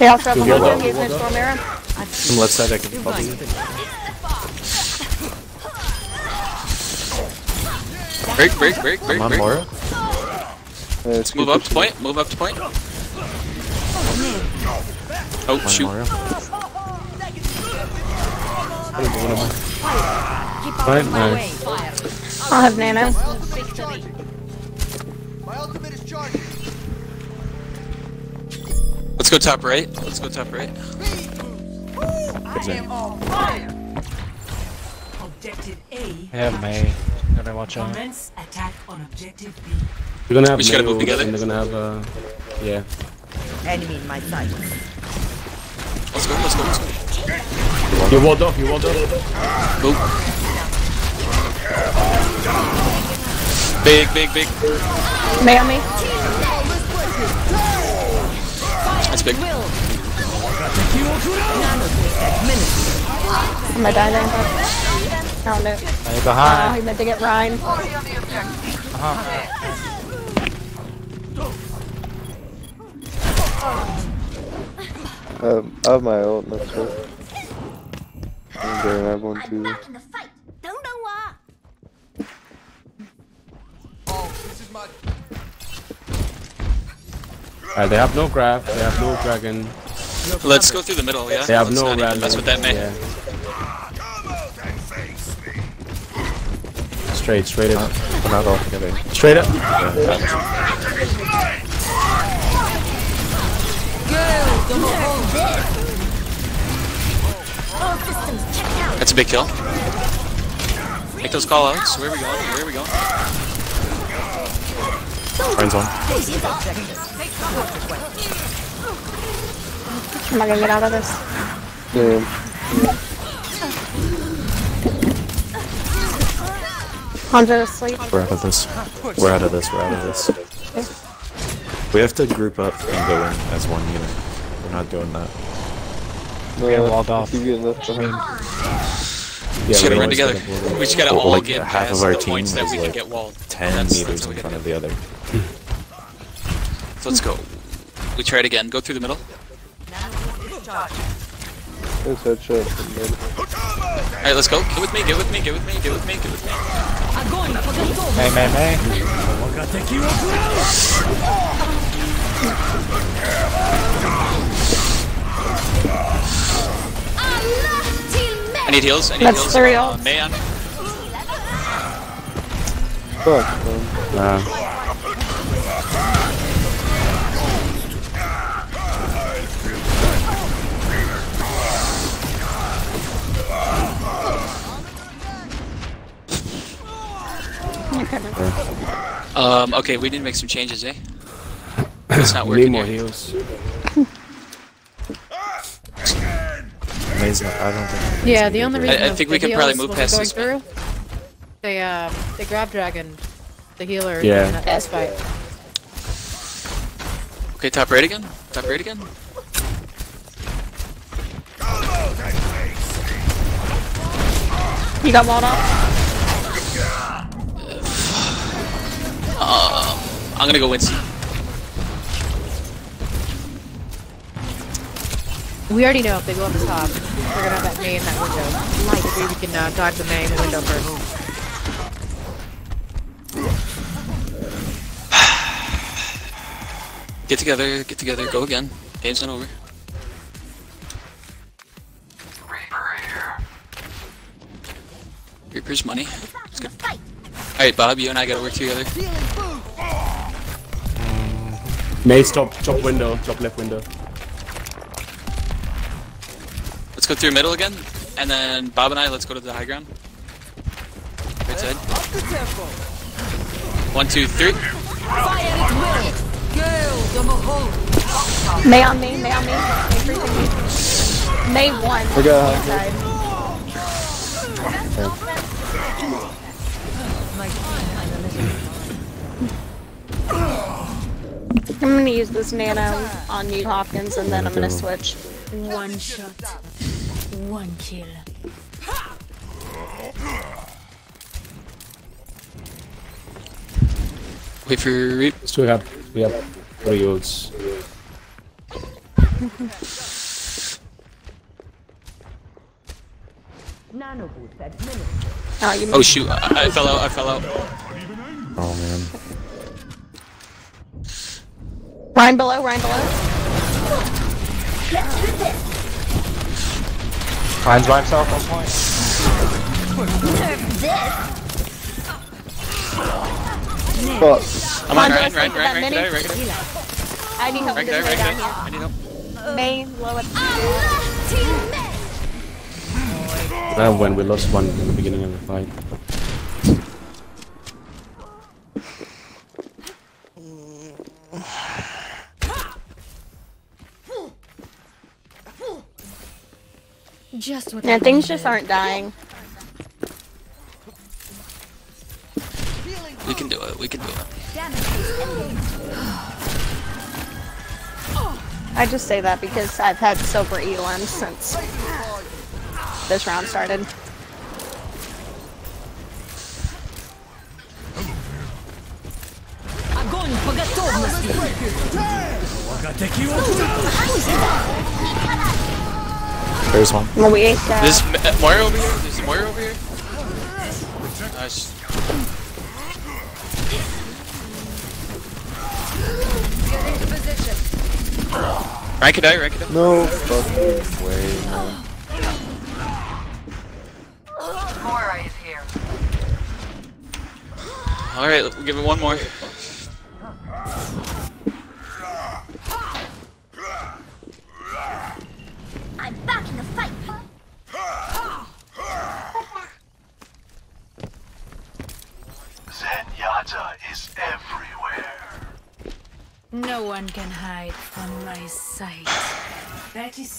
They also have a You will, Legion you using will. a Storm Arrow. From left side I can bubble you. Break, break, break, break, I'm on break. Moira. Let's move up to point. Move up to point. Oh, oh On shoot. Moira. Right, nice. I'll have Nano. Let's go top right. Let's go top right. Objective A. Yeah, Mei. Gotta watch out. Commence attack on objective B. You're gonna have We just gotta move together. And they're gonna have uh yeah. Enemy in my sight. Let's go. Let's go. Let's go. You walled off, you walled off. Boop. Big, big, big. Mei on me. That's big. Am I dying there? Oh no. Stay Oh, behind. he meant to get Ryan. Um, I have my ult next turn. I'm going to have one too. in the fight. Don't know why. Uh, they have no grav, they have no dragon, Let's go through the middle. Yeah. they have Let's no rally. mess with that Mei. Yeah. Straight, straight up. We're not all together. Straight up. All systems checked out. That's a big kill. Make those call outs. Where are we going? Where are we going? Friends on. Am I gonna get out of this? Damn. Hanzo asleep. We're out of this. We're out of this. We're out of this. We have to group up and go in as one unit. We're not doing that. No, Yeah, walled off. Keep getting left behind. Yeah, We just gotta run together. We just gotta Well, all like, get half past of our the team points that is we can get walled. Ten That's- meters that's in front of the other. So let's go. We try it again. Go through the middle. There's headshot. All right, let's go. Get with me. Get with me. Get with me. Get with me. Get with me. Mei, Mei, Mei. Allah I need heals. I need That's heals. three Uh, ults. Fuck, man. Nah. Um, okay, we need to make some changes, eh? It's not working. Need working more here. heals. Amazing. I don't think. Yeah, the only reason I the- think we can probably move past going this through. They uh, they grab dragon, the healer. Yeah. In that last fight. Okay, top right again. Top right again. You got walled off? Um, I'm gonna go Winston. We already know if they go up the top, we're gonna have that Mei in that window. Maybe we can uh, dodge the Mei in the window first. Get together. Get together. Go again. Game's not over. Reaper's money. Let's go. Alright, Bob, you and I gotta work together. Mei stop top window, top left window. Go through middle again, and then Bob and I, let's go to the high ground. Right side. One, two, three. Mei on me, Mei on me. Mei freezing me. Mei one. I got Inside. I'm gonna use this nano on you, Hopkins, and then I'm gonna switch. One shot. One kill. Wait for Reap. So we have we have three ults. Nano ah, boost administered. Oh, Oh shoot! I, I fell out. I fell out. Oh man. Ryan below, Ryan below. Finds by himself on point. Fuck. I'm on. I need help. Right There's there, Mei right down there. here. I need help. Mei, low at That when we lost one in the beginning of the fight. Just what Yeah, I things needed. just aren't dying. We can do it. We can do it. I just say that because I've had silver elim since this round started. Огонь по готовности! There's one. Well, we ate that. This uh, Moira over here. There's a Moira over here. Nice. Rank it out. Rank it out. No fucking way, man. Moira is here. All right. We'll give it one more.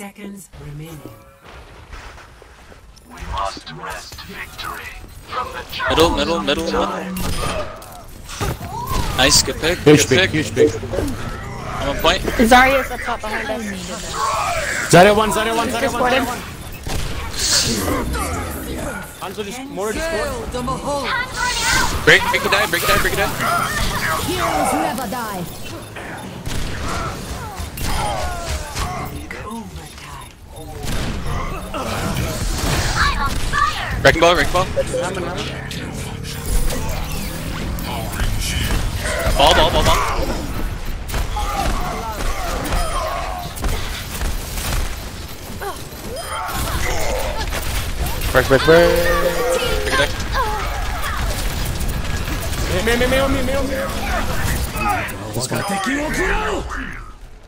Seconds remaining. We must wrest victory from the Middle. jaws Middle. of Middle. Middle. Nice. Good pick. Huge Good big, pick. huge big. I'm on point. Zarya's up top behind us. Zarya one, Zarya one, Zarya one. Zarya one. Hanzo just more just Break. Break it down. Break it down. Break it down. Heroes never die. Wrecking ball. Wrecking ball. Ball. Ball. Ball. Ball. Break, break, break. Break it down. Me, me, me, on me, me, on me.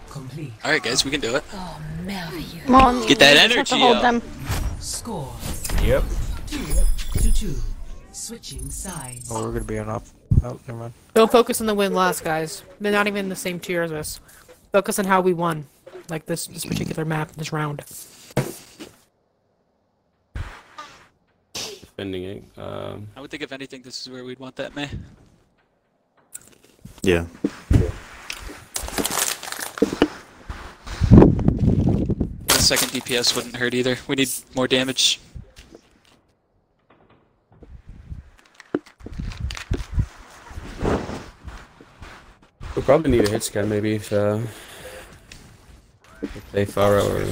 Complete. All right, guys. We can do it. Oh, Merveilleux. Come on, Get that we just have energy to hold up. them. Score Yep. Two. Switching sides. Oh, we're gonna be on up. Oh, never mind. Don't focus on the win loss, guys. They're not even in the same tier as us. Focus on how we won. Like this, this particular map, this round. Spending it. Um, I would think if anything, this is where we'd want that, man. Yeah. The second DPS wouldn't hurt either. We need more damage. Probably need a hit scan maybe if, uh, if they Pharah or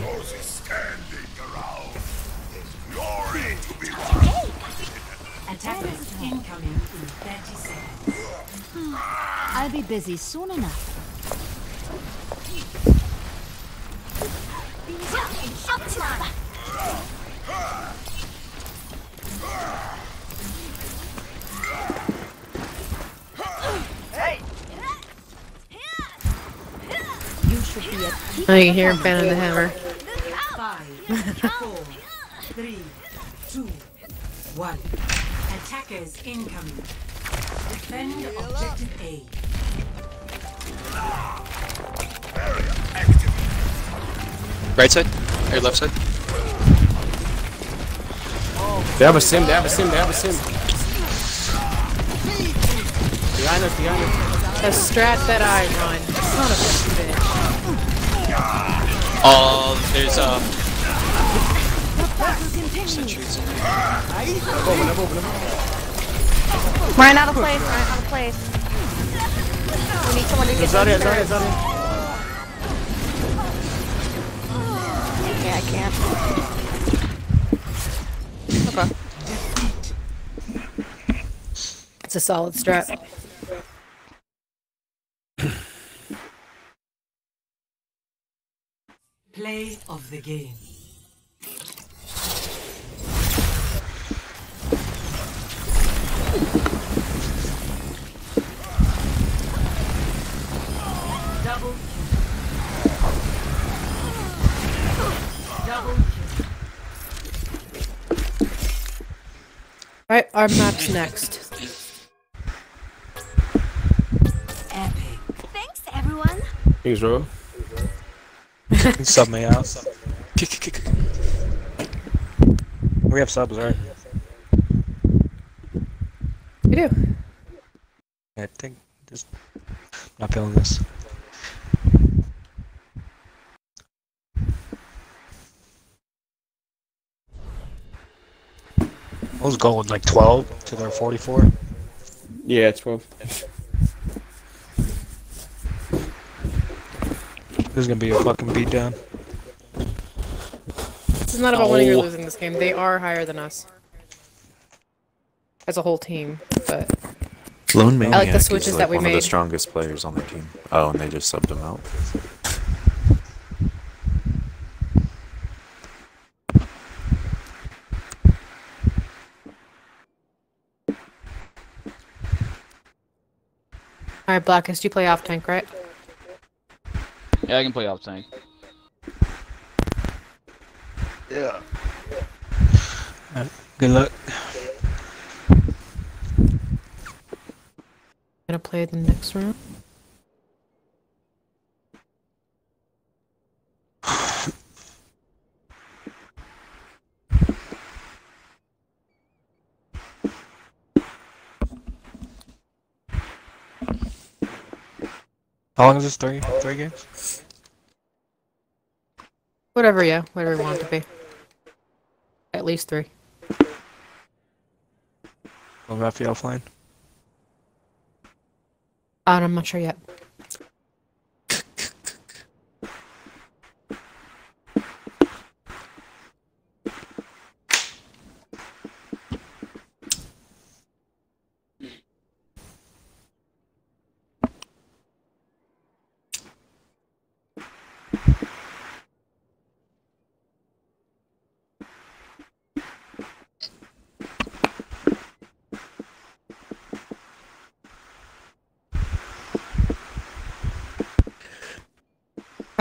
Attackers incoming in 30 seconds. I'll be busy soon enough. Oh, I can hear him fanning the hammer. Five, four, three, two, one. Attackers incoming. Defend objective A. Right side? Or left side? They have a Sym, they have a Sym, they have a Sym. Behind us, behind us. The strat that I run. Son of a bitch. Oh, there's um. Sentries. Ryan out of place, Ryan out of place. We need someone to get Zarya, them Zarya, through. Zarya. Yeah, I can't. Okay. It's a solid strat. Play of the game. Double Double Alright, our map's next. epic. Thanks, everyone. Kings Row. Sub me out. Kick, kick, kick. We have subs, right? We do. I think just not feeling this. Those was gold like 12 to their 44? Yeah, 12. This is gonna be a fucking beatdown. This is not about winning or Oh. losing this game. They are higher than us. As a whole team, but Lone Maniac like the is switches like that we one of the strongest players on their team. Oh, and they just subbed him out. Alright, Blackest, you play off tank, right? Yeah, I can play off tank. Good luck. Gonna play the next round. How long is this? Three? Three games? Whatever, yeah, whatever you want it to be. At least three. Rafi offline? Uh, I'm not sure yet.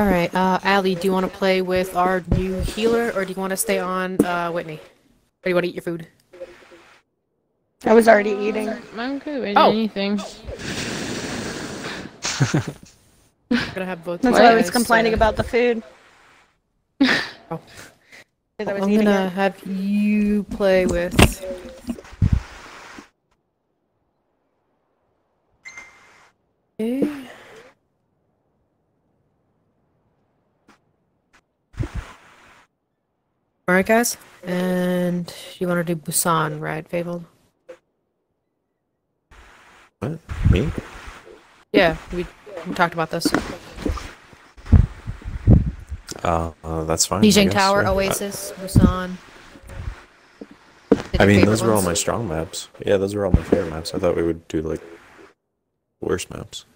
Alright, uh, Allie, do you want to play with our new healer, or do you want to stay on, uh, Whitney? Or do you want to eat your food? I was already eating. I'm good with Oh. anything. I'm gonna have both That's why I was complaining uh, about the food. Oh. 'Cause I was I'm gonna it. have you play with. Okay. Alright, guys. And you want to do Busan, right, Fabled? What? Me? Yeah, we, we talked about this. Uh, uh that's fine. I Tower, yeah. Oasis, Busan. I, I mean, those were all my strong maps. Yeah, those were all my favorite maps. I thought we would do like worse maps.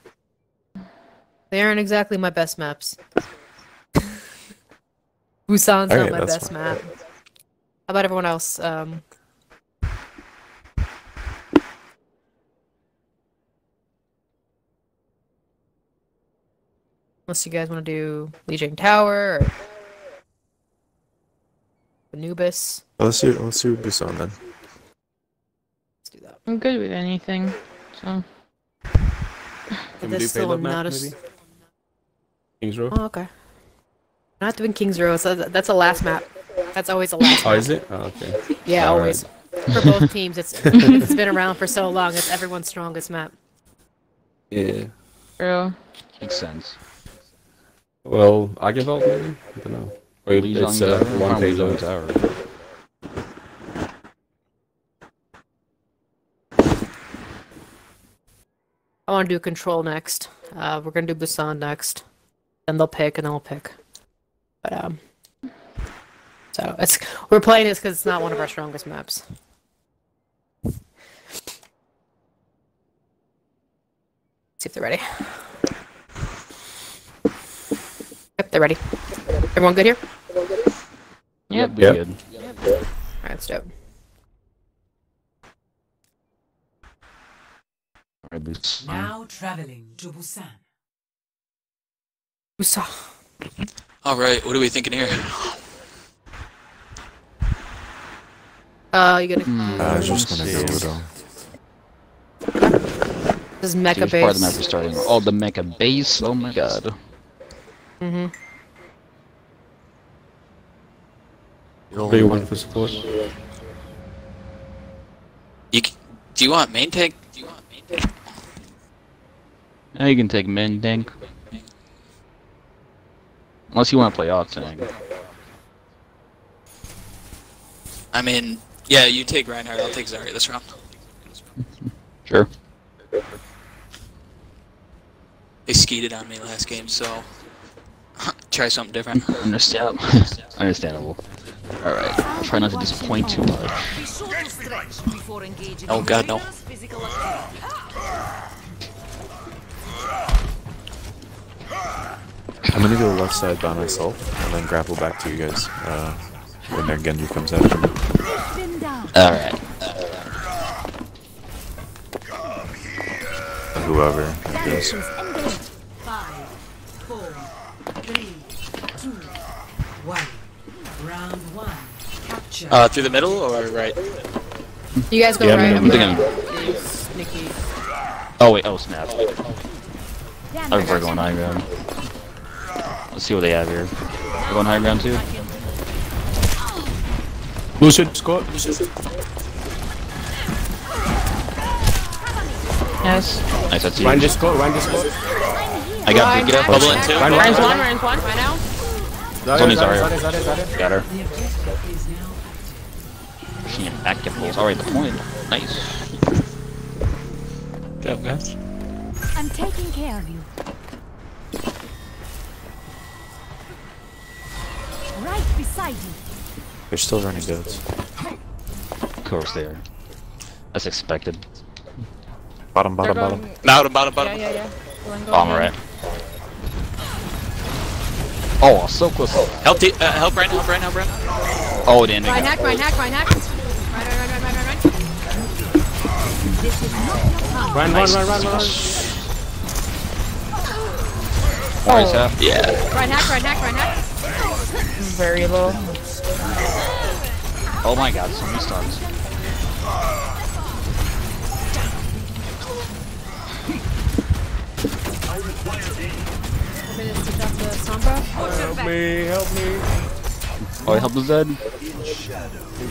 They aren't exactly my best maps. Busan's Alright, not my best fine. map. How about everyone else? Um, unless you guys want to do Lijiang Tower or Anubis. Let's do let's do Busan then. Let's do that. I'm good with anything. So Can we There's do still payload not map, maybe? Kings Row? Oh, okay. Not doing King's Row. So that's a last map. That's always a last Oh, map. is it? Oh, okay. Yeah, All always. For both teams, it's it's been around for so long. It's everyone's strongest map. Yeah. true. Makes sense. Well, I give up maybe? I don't know. Wait, Lee it's Zhang uh, Tower? one Farm Lee payload. Tower. I want to do Control next. Uh, we're gonna do Busan next. Then they'll pick, and then we'll pick. But um, So it's we're playing this because it's not one of our strongest maps. See if they're ready. Yep, they're ready. Everyone good here? Yep, we Yep. good. Alright, let's do it. Now traveling to Busan. Busan. Usa. Alright, what are we thinking here? Uh, you gonna? Hmm. I was just gonna go Jeez. Widow. This is See MEKA which part of the map base. we're starting. Oh, the MEKA base. Oh my god. Mm-hmm. What do you want for support? You, c- do you want main tank? Do you want main tank? Now you can take main tank. Unless you want to play off tank. I mean, yeah, you take Reinhardt, I'll take Zarya this round. Sure. They skeeted on me last game, so try something different. Understandable. Understandable. Alright. Try not to disappoint too much. Be sure to stretch before engaging Oh god, no. I'm gonna go left side by myself and then grapple back to you guys uh, when their Genji comes after me. Alright. Whoever it is. Five, four, three, two, one. Round one. Capture. Uh, through the middle or right? You guys go Yeah, right. I'm I'm thinking- gonna use sneaky. Oh wait, oh snap. I prefer going high ground. Let's see what they have here. We're going high ground too? Lucian, Scott. Yes. Nice, that's you. Ryan just Scott, Ryan just Scott. I got big gap. Bubble in two. Ryan, Ryan's one. Ryan's one. Right now. Tony's Zarya, Zarya. Zarya, Zarya, Zarya. Got her. The objective She in back get pulls. Alright, the point. Nice. Good job, guys. I'm taking care of you. They're still running goats. Of course they are. That's expected. Bottom, bottom, bottom. going- Bottom, bottom, bottom. Yeah, yeah, yeah. Going, going, Bomb right. Oh, so close. Help, t- uh, help Ryan, help Ryan, help Ryan. Oh, damn Ryan it. hack. Ryan hack. Ryan hack. Ryan, Ryan, Ryan, Ryan, Ryan, Ryan. Ryan, run, run, run, run. Warriors half. Yeah. Ryan hack. Ryan hack. Ryan hack. Very low. Oh my god, so many stuns. Want me to stick out the Sombra? Help me, help me. Oh, help the Zed.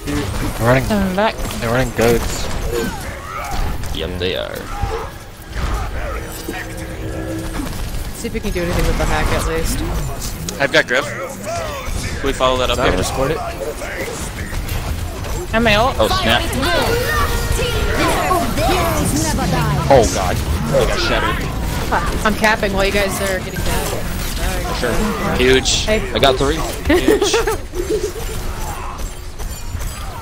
They're running, Coming back. they're running goats. Yep, they are. See if we can do anything with the hack at least. I've got grip. Can we follow that up Zarya here? just scored it. And my ult. Oh, snap. Never die. Oh god. I got shattered. I'm capping while you guys are getting down. Huge. I got three. Huge.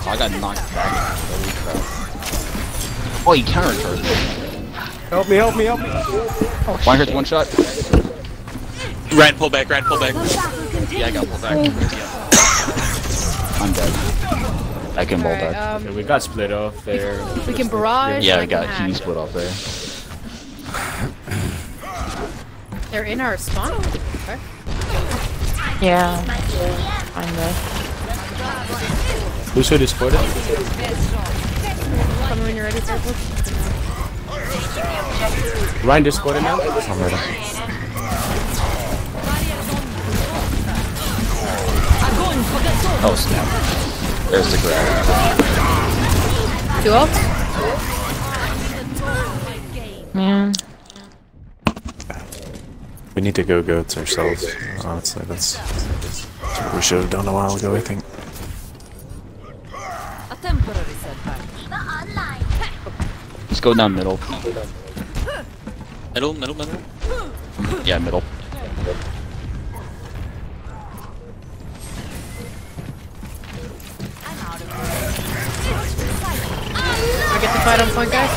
Oh, I got knocked back. Holy crap. Oh, you counter charged me. Help me, help me, help me. One hit, one shot. Ryan, pull back, Ryan, pull back. Yeah, I got pulled back. I'm dead. I can pull Alright, back. um, Okay, we got split off there. we can barrage. Yeah, and I got can he split off there. They're in our spawn. Okay. Yeah. Kinda. Lucian just scored it. Tell me when you're ready, Circle. Ryan just scored it now. I'm ready. Oh snap. There's the grab. Two ults. Man. We need to go goats ourselves. Honestly, that's, that's what we should have done a while ago, I think. A. Let's go down middle. Middle, middle, middle. Yeah, middle. Fight on point, guys?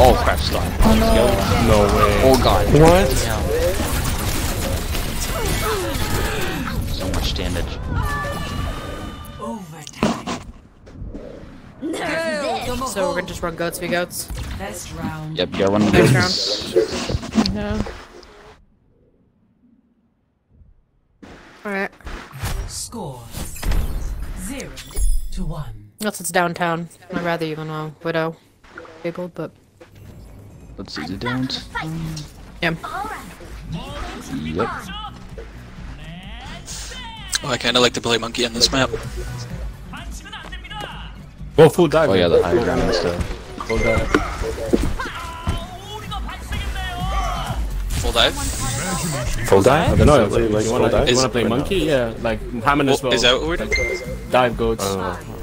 Oh crap, stop. Let's go. No way. Oh god. What? So much damage. So we're gonna just run goats v goats. Best round. Yep, you gotta run the Next business. No. One. Unless it's downtown. I'd rather even uh, Widow people, but Let's see the downs. yeah. Yep. Oh, I kind of like to play monkey on this map. Go full dive. Oh yeah, the high ground and stuff. Full dive. Full dive. Full dive? I don't know. Like, like you wanna, dive? you wanna play monkey? Yeah, like Hammond as Well, well. is that what we're doing? Dive goats. Oh,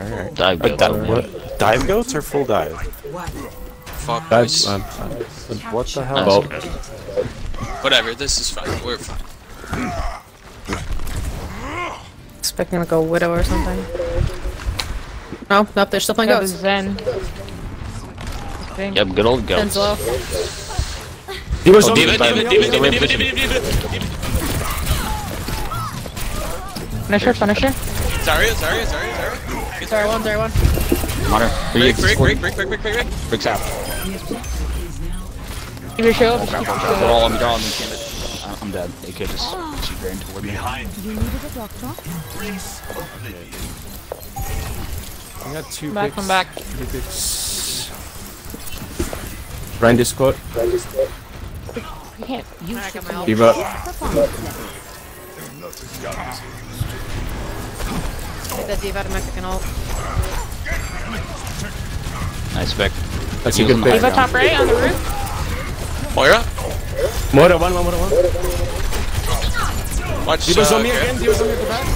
alright. Dive Uh, goats, di- man. what? Dive goats or full dive? Fuck, Dive. boys. Um, What the That's hell? okay. Whatever, this is fine. We're fine. Expecting to go Widow or something. No, nope, they're still playing Go goats. Zen. Yep, good old goats. Zen's low. he was Oh, on D.Va, D.Va, D.Va, D.Va, D.Va, D.Va, D.Va, D.Va, D.Va, D.Va, D.Va. Finisher, finisher. Zarya, Zarya, Zarya, Zarya. Sorry, one, sorry, one. Honor. Break, break, break, break, break, break, break, break. Bricks out. Keep your shield. They're all on me, they're all on me. Damn it. I- I'm dead. AK just she ran toward me. Behind You needed a doctor? Prince Oblivion. I got two Back, picks. come back. Two picks. Ryan Discord. You can't. Alright, got my ult. D.Va. Get that D.Va to Mexican ult. Nice Vic. That's a good pick. D.Va top right on the roof. Moira, Moira, one, one, one, one. watch. D.Va's uh, on me Garrett. again. D.Va's on me at the back.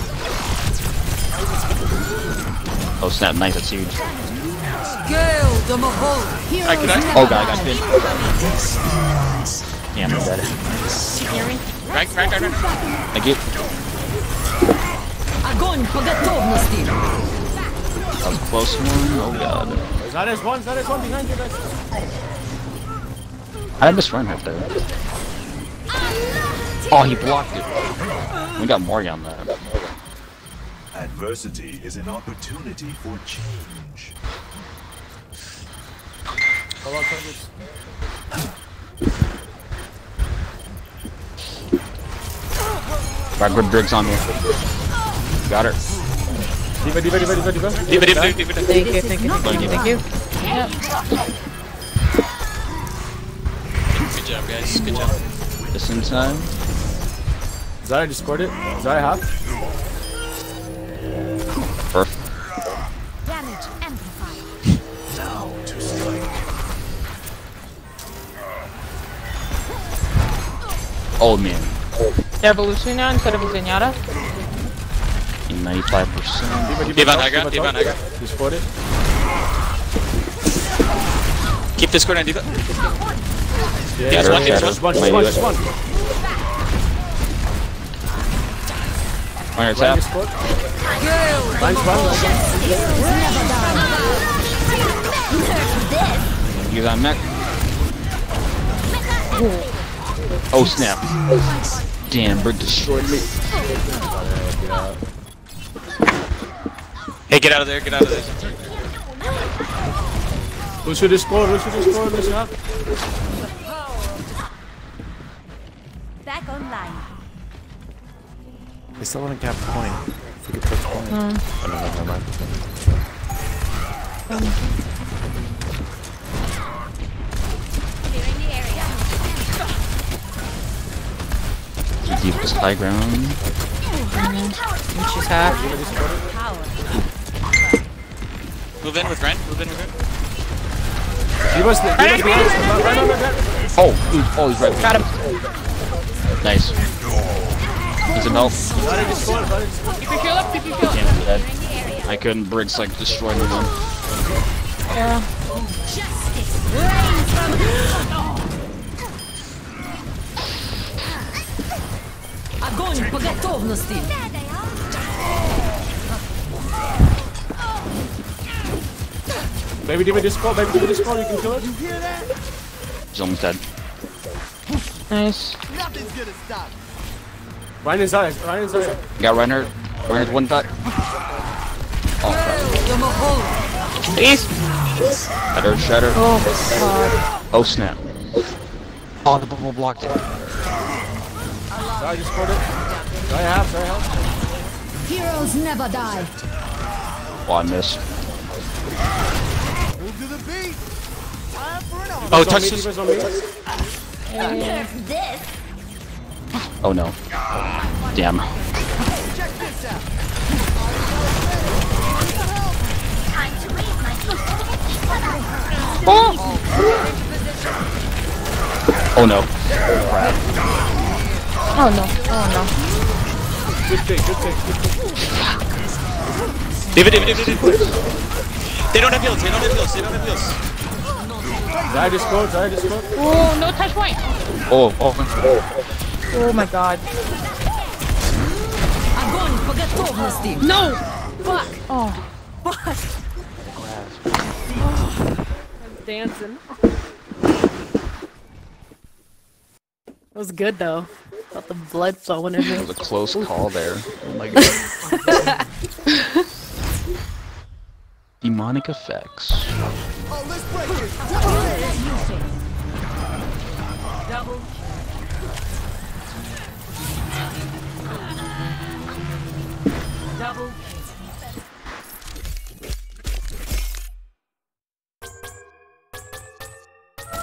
Oh snap, nice, that's huge. Hi, can I? Oh god, I got pinned. Yeah, I'm dead. Rank, rank, rank, rank. Thank you. That door mosquito! That was a close one. Oh god. Zarya's one. Zarya's one behind you guys. I had this run right there. Oh, he blocked it. We got Morgan on that. Adversity is an opportunity for change. Got good bricks on me. Got her. D.Va, D.Va, D.Va, D.Va, D.Va. D.Va, D.Va, D.Va, D.Va. Thank you, thank you, thank you, thank you. Good job, guys. Good job. Just in time. Zarya just scored it. Zarya half. Perfect. Damage amplified. Now to strike. Old man. You have a Lucy now instead of a Zenyatta. 95%. D.Va on high ground, D.Va on high ground. He scored it. Keep this score on D.Va. Yeah, D.Va's one, Shadow, D.Va's Just one. one, just Might one, do just it. one. Runner Ryan tap. just one. Use on mech. Oh snap. Damn, Brig destroyed me. Hey, get out of there, get out of there. Who should have scored? Who should have? Who should? Back online. They still want to gap point. If we could touch point. Oh, no, no, never mind. Clearing the area. Deepest high ground. She's half. Move in with Ren, move in with Ren. Diva's the, Diva's behind us. Right on the back. Oh, dude. Oh, he's right. Got him. Nice. He's a melt. Zarya just scored. Zarya just scored. Keep your shield up. Keep your shield up. Damn, I'm dead. I couldn't. Bricks like destroyed me then. Огонь по готовности. Baby Demon Discord, Baby Demon Discord, you can kill it. He's almost dead. Nice. Ryan is Zarya, Ryan is Zarya. Got Reinhardt. Reinhardt's one dot. Oh, crap. Please. Shatter, shatter. Oh god. Oh, snap. Oh, the bubble blocked it. just Discord it. Zarya half, Zarya half. Heroes never die. Oh, I missed. Oh, Demon's on touch me, this. Demon's on. Oh no. Damn. Oh, oh no. Crap. Oh no. Oh no. Good pick, good pick, good pick. David, David, David, David. They don't have heals. They don't have heals. They don't have heals. Zarya Discord, Zarya Discord. Oh, no touch point. Oh, oh. Oh, oh my god. No. Fuck. Oh. Fuck. Oh, I'm dancing. It was good though. Felt the blood flowing in That me. was a close call there. Oh my god. Demonic effects.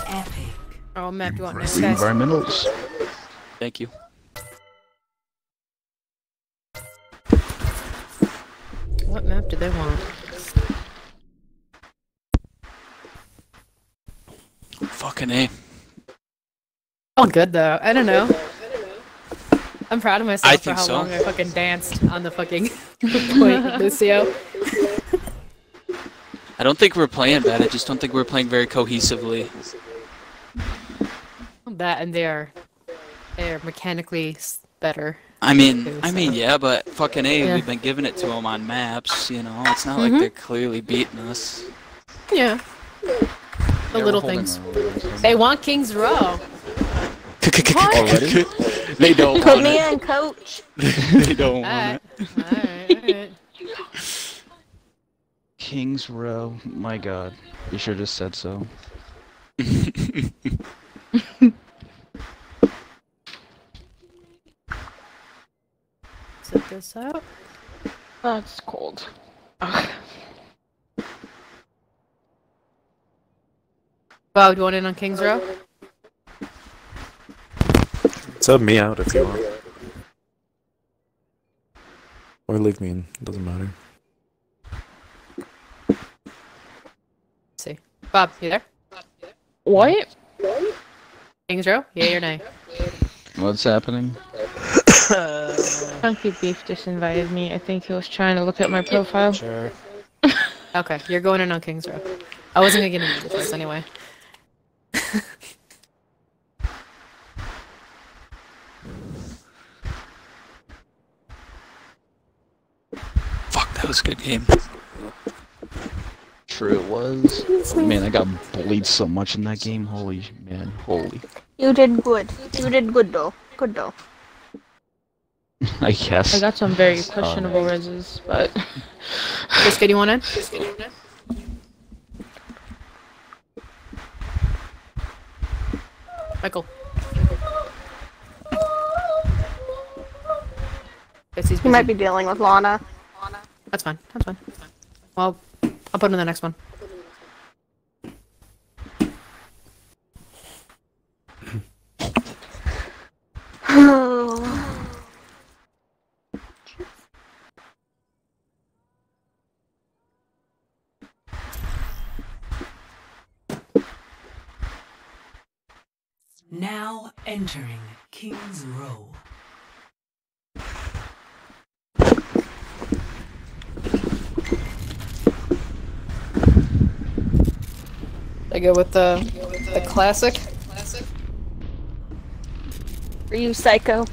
Epic. Oh, map you want next, guys? environmentals. Thank you. What map do they want? Fucking A. All good though. I don't know. I'm proud of myself I for think how so. long I fucking danced on the fucking point Lucio. I don't think we're playing bad. I just don't think we're playing very cohesively. That and they're they're mechanically better. I mean, too, I mean, yeah, but fucking A, Yeah. we've been giving it to them on maps. You know, it's not Mhm. like they're clearly beating us. Yeah. The Yeah, little things. They want King's Row. Already? they don't Put want me it. in, coach. they don't want Alright. it. Alright, alright. King's Row. My god. You should have said so. Set this out. That's cold. Bob, do you want in on King's Row? Sub me out if you want. Or leave me in. Doesn't matter. see. Bob, you there? What? King's Row? Yeah or nay? What's happening? Chunky Beef just invited me. I think he was trying to look at my profile. Sure. Okay, you're going in on King's Row. I wasn't gonna get into this anyway. Was a good game. True it was. Man, I got bullied so much in that game. Holy man, holy. You did good. You did good though. Good though. I guess. I got some very questionable reses, but Biscuit, you want in? Michael. Guess he's You might be dealing with Lana. That's fine. That's fine. Well, I'll put in the next one. Now entering King's Row. I go with the the classic. For you, Psycho.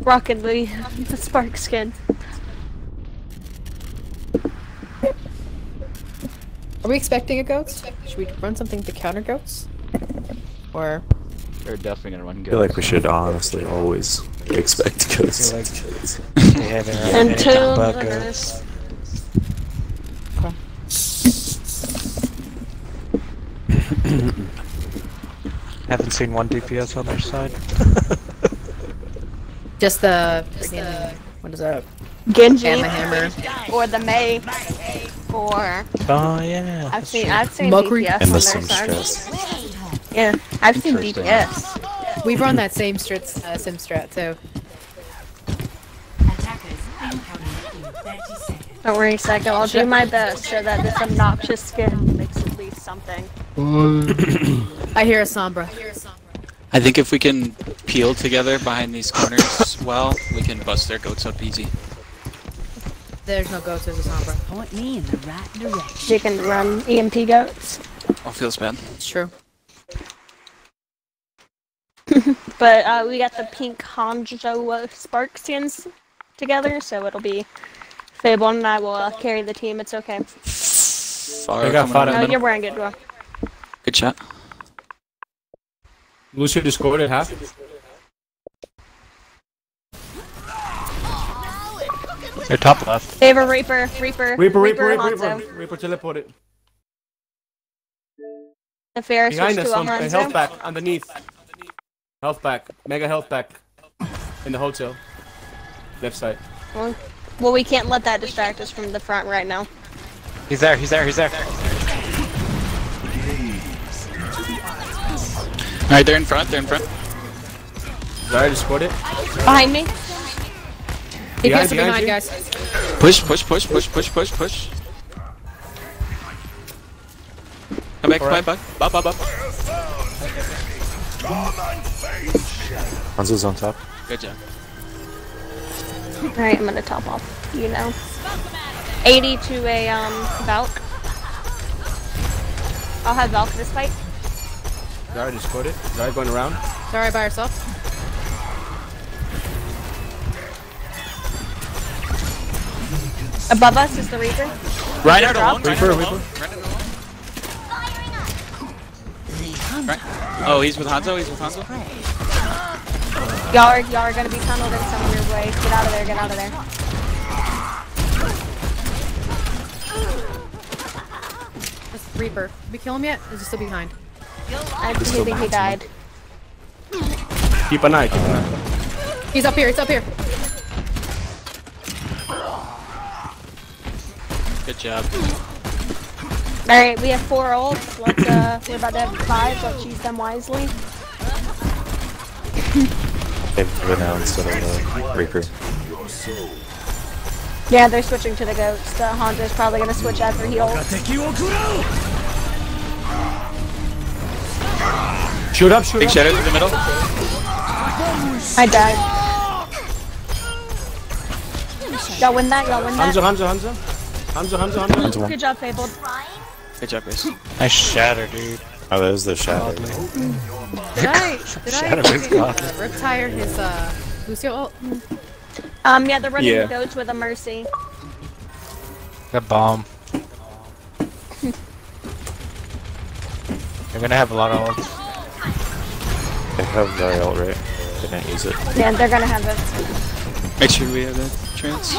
Rockin' the, the Spark skin. Are we we expecting a goats? Should we run something to counter goats? Or we're definitely gonna run I feel like we should honestly always expect ghosts. They haven't run anything Until but the goats. Haven't seen one DPS on their side. just the freaking what is that? Genji Hammer hammer. or the Mei or Oh yeah. I've seen true. I've seen Mockery. DPS And on the their seamstress. side. Yeah, I've seen DPS. We've run that same strat, uh, Sym strat too. Attackers incoming in 30 seconds. Don't worry, Psycho. I'll do my best so that this obnoxious skin makes at least something. I hear a Sombra. I think if we can peel together behind these corners well, we can bust their goats up easy. There's no goats, there's a Sombra. Point me in the right direction. You can run EMP goats. Oh, feels bad. It's true. But uh, we got the pink Hanzo uh, Spark skins together, so it'll be Fable and I will uh, carry the team. It's okay. Far They got coming fought around No, you're wearing good. Well. Good shot. Lucio just scored it half. They're top left. They have a Reaper, Reaper, Reaper, Reaper, Reaper, Hanzo. Reaper. Reaper teleported. The fair Behind us to a on the health Hanzo. back underneath. Health back. Mega health back. In the hotel. Left side. Well, well, we can't let that distract us from the front right now. He's there. He's there. He's there. Alright, they're in front, they're in front. Zarya just scored it. Behind me. DPS Behind, behind, behind guys. Push, push, push, push, push, push, push. Come back, come Alright. back, back, back, back, back. Hanzo's on top. Good job. Alright, I'm gonna top off. You know. 80 to a um Valk. I'll have Valk this fight. Zarya just scored it. Zarya going around. Sorry by herself. Above us is the Reaper. Reinhardt Drop. alone, Reinhardt alone. Reinhardt alone. Right. Oh, he's with Hanzo, he's with Hanzo. Y'all are y'all are gonna be tunneled in some weird way. Get out of there, get out of there. That's Reaper. Did we kill him yet? Is he still behind? I do think he died. Keep an eye. Keep an eye. He's up here. He's up here. Good job. Alright, we have four ults. Let's uh we're about to have five, let's use them wisely. They've been out instead of uh, Reaper. Yeah, they're switching to the goats. The Hanzo's probably gonna switch after he ults. Shoot up, shoot Big up. shadow in the middle. I died. Y'all win that, y'all win that. Hanzo, Hanzo, Hanzo. Hanzo, Hanzo, Hanzo. Hanzo. Good job, Fabled. Good job, guys. Nice shatter, dude. Oh, there's the shadow. Did I? Did I? Shadow is fucking, uh, RIP-Tire his uh Lucio ult? Um, yeah, they're running Yeah. the with a mercy. That bomb. They're gonna have a lot of ults. They have Zarya ult, right? They didn't use it. Yeah, they're gonna have it. Make sure we have the trance.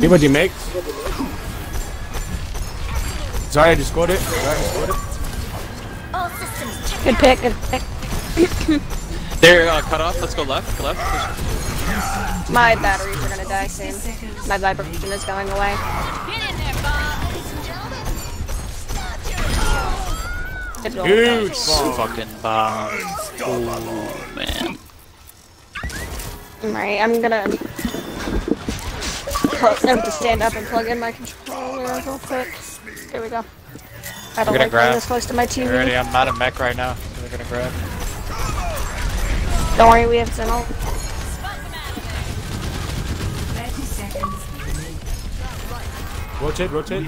Give a demake. Zarya just scored it. Zarya just scored it. Good pick, good pick. They're uh, cut off, let's go left, go left. My batteries are gonna die soon. My vibration is going away. Huge bomb. Fucking bomb. Oh, man. Alright, I'm gonna pl- have to stand up and plug in my controller real quick. Here we go. I don't gonna like being grab. this close to my TV. Already, I'm not a mech right now. So they're gonna grab. Don't worry, we have Zenol. Rotate, rotate.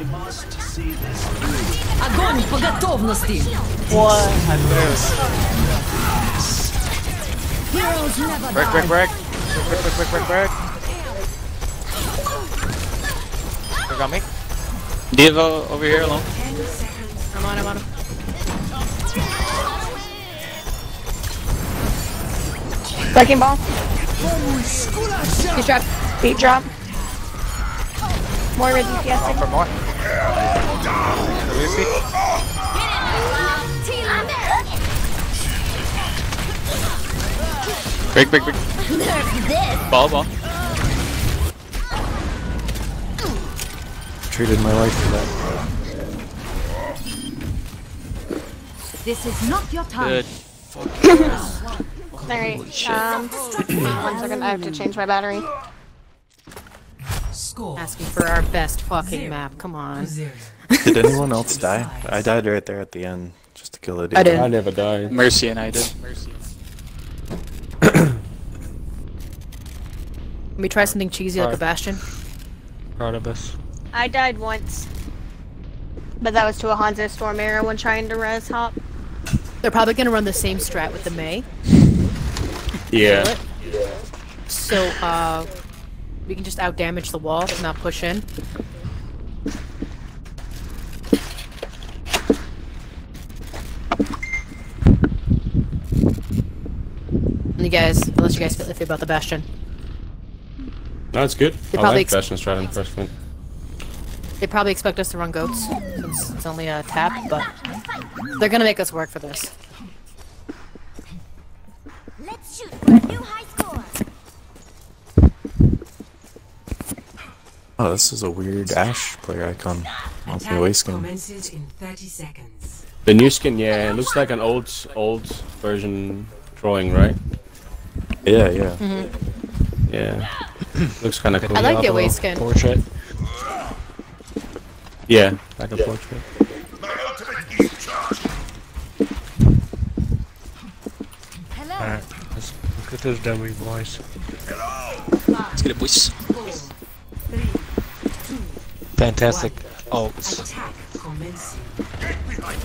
Огонь по готовности! Heroes never Break, break, die. break. Break, break, break, break, break, break. They got me. Diva over here alone. I'm on, I'm on. Breaking ball. He's trapped. Beat drop. More with DPS. For more. Lucy. Break, break, break. Ball, ball. Treated my life for that. This is not your time. Good. Alright, um, one second, I have to change my battery. Score Asking for our best fucking map. Come on. Did anyone else die? I died right there at the end, just to kill a dude. I did. I never died. Mercy and I did. Mercy. Let me try something cheesy like a Bastion. Proud of us. I died once. But that was to a Hanzo Storm arrow when trying to res hop. They're probably gonna run the same strat with the Mei. Yeah. Feel. So, uh, we can just out damage the wall and not push in. And you guys, unless you guys feel iffy about the Bastion. No, it's good. They I probably like ex- Bastion Strat in first one. They probably expect us to run goats, since it's only a tap, but they're gonna make us work for this. Let's shoot for a new high score. Oh, this is a weird Ashe player icon. Off the Attack away skin. 30 seconds. The new skin, yeah, it looks like an old, old version drawing, right? Yeah, yeah. Mm-hmm. Yeah. looks kind of cool. I like the Diablo away skin. Portrait. Yeah, like a portrait. Alright, let's look at this dummy boys. Let's get it, boys. Fantastic ults. Oh. Attack commencing.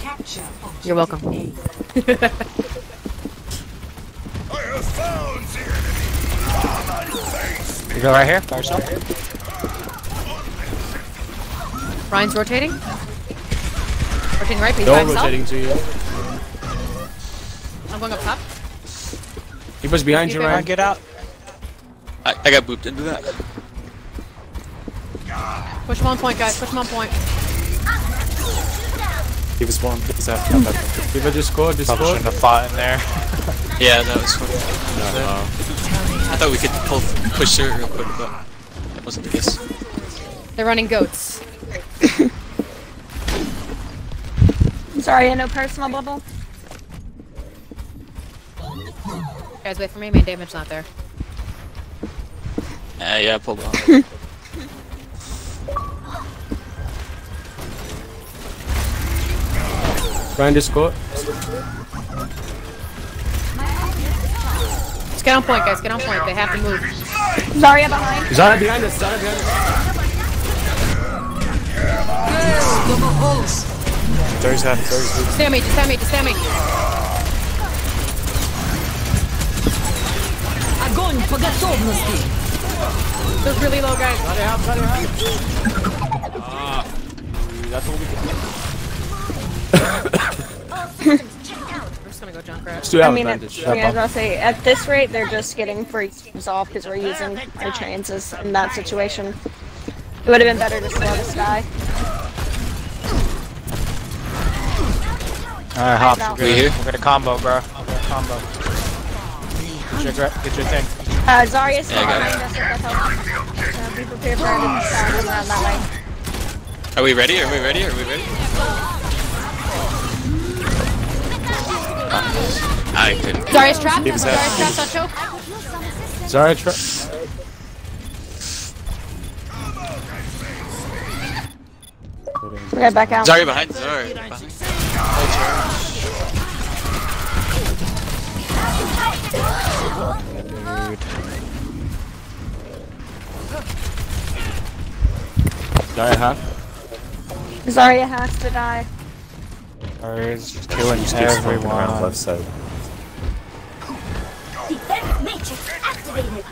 Capture objective You're welcome. A. You go right here, by yourself. Ryan's rotating. Rotating right, but he's by They're himself. rotating to you. I'm going up top. He was behind you, Okay. Ryan, Ryan. get out. I, I got booped into that. Push him on point, guys. Push him on point. He was one. He was out. Not bad. People just scored, just Probably scored. shouldn't have fought in there. Yeah, that was fun. No, I thought we could pull, push through real quick, but that wasn't the case. They're running goats. Sorry, I no personal bubble. Guys, wait for me. Main damage not there. Uh, yeah, I pulled off. Ryan just scored. Just get on point, guys. Get on point. They have to move. Zarya behind. Zara behind us, Zara behind us. There's half. There's half. Stand me. Just stand me. Just stand me. Огонь по готовности! They're really low, guys. That's what we can. We're just gonna go junk I mean, it, yeah, I was gonna say, at this rate, they're just getting free teams off because we're using our chances in that situation. It would have been better to slow this guy. Alright, Hops, now. we're We gonna, here? we're gonna combo, bro. We're gonna combo. Get your, gra- get your thing. Uh, Zarya's Yeah, behind us if that helps. So be prepared for any uh, around that way. Are we ready? Are we ready? Are we ready? I couldn't. Zarya's trapped. He was out. Zarya's trapped on choke. Zarya tra- Okay, back out. Zarya behind. Zarya behind. Zarya half. Zarya has to die. Zarya's just killing Just keeps smoking around everyone. left side. Defense matrix activated.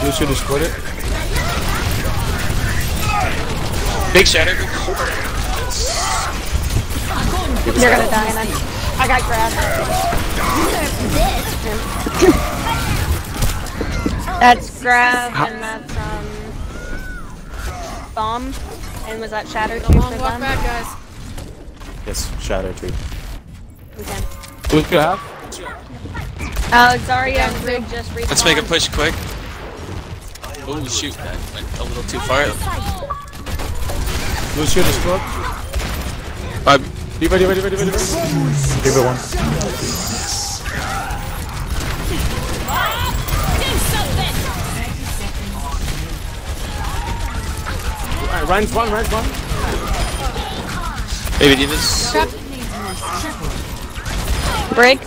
You Lucio destroyed it. Big shatter. You're gonna die, and then I got grabbed. That's grab, and that's bomb, and was that shatter too Long for walk them? back, guys. Yes, shadow tree. Okay. Lucio half. Uh, Zarya and Rig just respawned. Let's make a push quick. Oh shoot, that went a little too far. Lucio destroyed. Um, D.Va, D.Va, D.Va, D.Va, D.Va. Give it one. Alright, Ryan's one, Ryan's one. Baby divas. Break.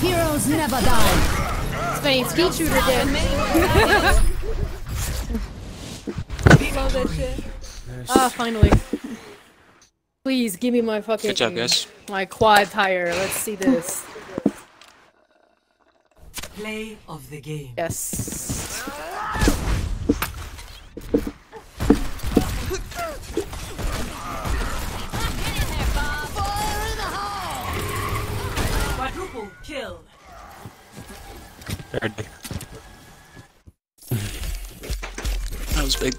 Heroes never die. Spain skeet shooter again. Love that shit. Ah, finally. Please give me my fucking Good job, guys. my quad tire. Let's see this. Play of the game. Yes. 30. That was big.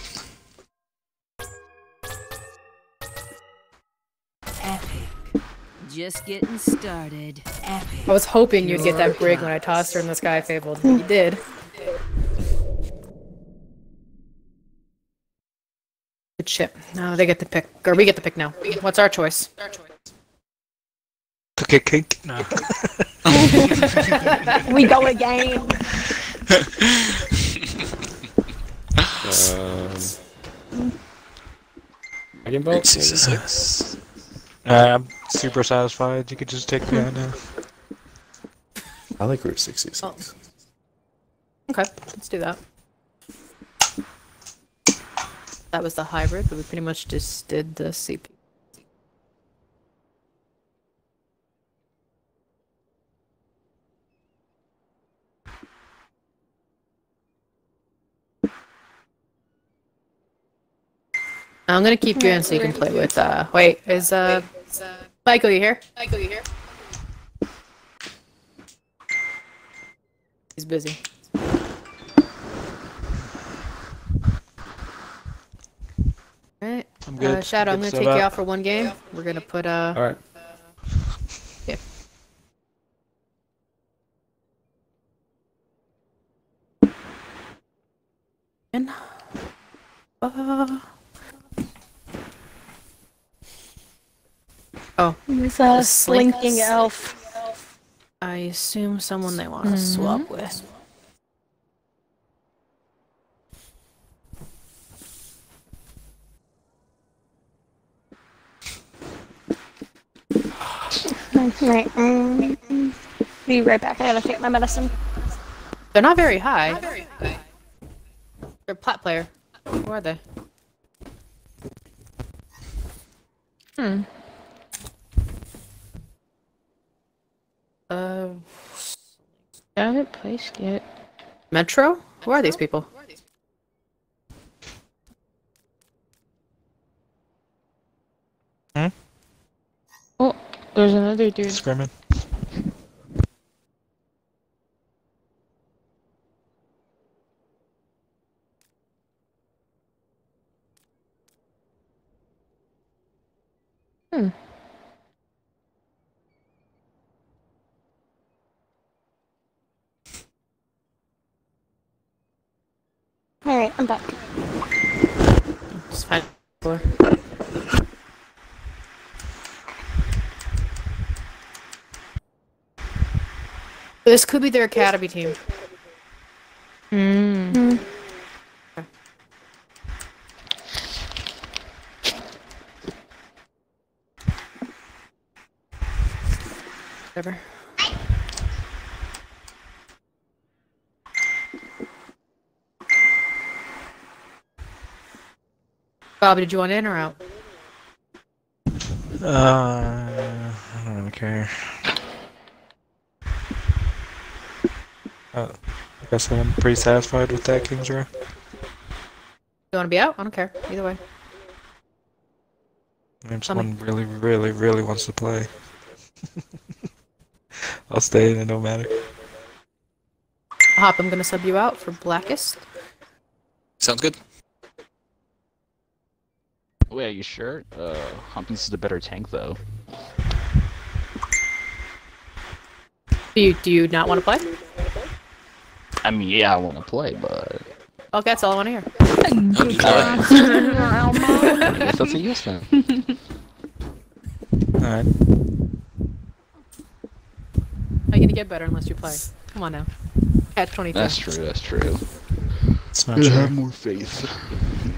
Epic. Just getting started. Epic. I was hoping you'd get that brig when I tossed her in the sky fabled. you did. Good shit. No, they get the pick. Or we get the pick now. What's our choice? Our choice. Cookie cake? No. we go again. Um, Dragon Ball? 66. Uh, I'm super satisfied. You could just take me out now. I like Route 66. Okay, let's do that. That was the hybrid, but we pretty much just did the CP. I'm gonna keep you in so you can play with, uh, wait, is, uh, Michael, you here? Michael, you here? He's busy. Alright. I'm Uh, good. Shadow, I'm Good gonna sub take you out. out for one game. We're gonna put, uh, Alright. yeah. And, uh, oh, He's a slinking elf. I assume someone they want to swap with. Right. Um, be right back. I gotta take my medicine. They're not very high. They're plat player. Who are they? Hmm. Uh, I haven't placed yet. Metro? Who are these people? Oh, there's another dude. Screaming. Hmm. Alright, I'm back. Just find floor. This could be their academy team. Mm. Whatever. Bobby, did you want in or out? Uh, I don't really care. Uh, I guess I'm pretty satisfied with that, King's Row. You want to be out? I don't care. Either way. I mean, if Tell me. someone really, really, really wants to play. I'll stay and it don't matter. Hop, I'm gonna sub you out for Blackest. Sounds good. Wait, are you sure? Uh, Humpins is the better tank, though. Do you do you not want to play? I mean, yeah, I want to play, but Okay, that's all I want to hear. I guess that's a yes then. Alright. How you gonna get better unless you play? Come on now. Catch 22. That's true. That's true. It's not Gotta true. have more faith.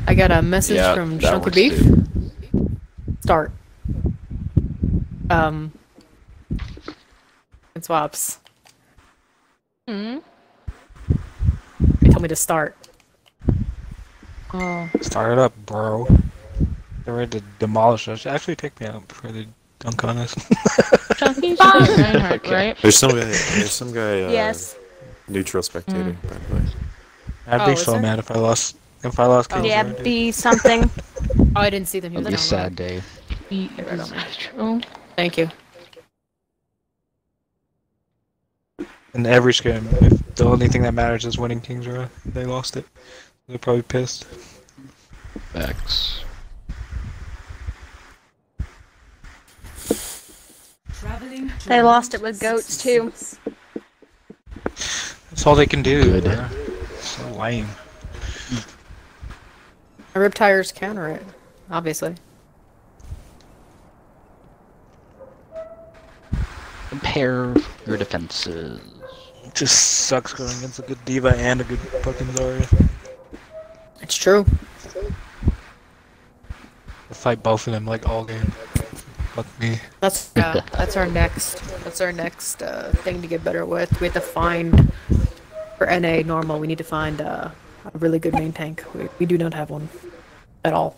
I got a message Yeah, from that Chunk of Beef. too. Start. Um. And swaps. Hmm. They told me to start. Oh. Start it up, bro. They're ready to demolish us. Actually, take me out before they dunk on us. Chunky's Reinhardt, right? There's some guy. There's some guy. Uh, Yes. Neutral spectator, by the way. I'd Oh, be so there? mad if I lost. If I lost. King's Yeah, be something. Oh, I didn't see them. He It'll was be a down sad day. Be- right on there. True. Thank you. In every scrim, if the only thing that matters is winning King's Row, they lost it. They're probably pissed. X. They lost it with goats too. That's all they can do. Good. bro. So lame. My RIP-Tires counter it, obviously. Compare your defenses. It just sucks going against a good D.Va and a good fucking Zarya. It's true. I fight both of them like all game. Fuck me. That's yeah. that's our next. That's our next uh, thing to get better with. We have to find for NA normal. We need to find uh, a really good main tank. We, we do not have one at all.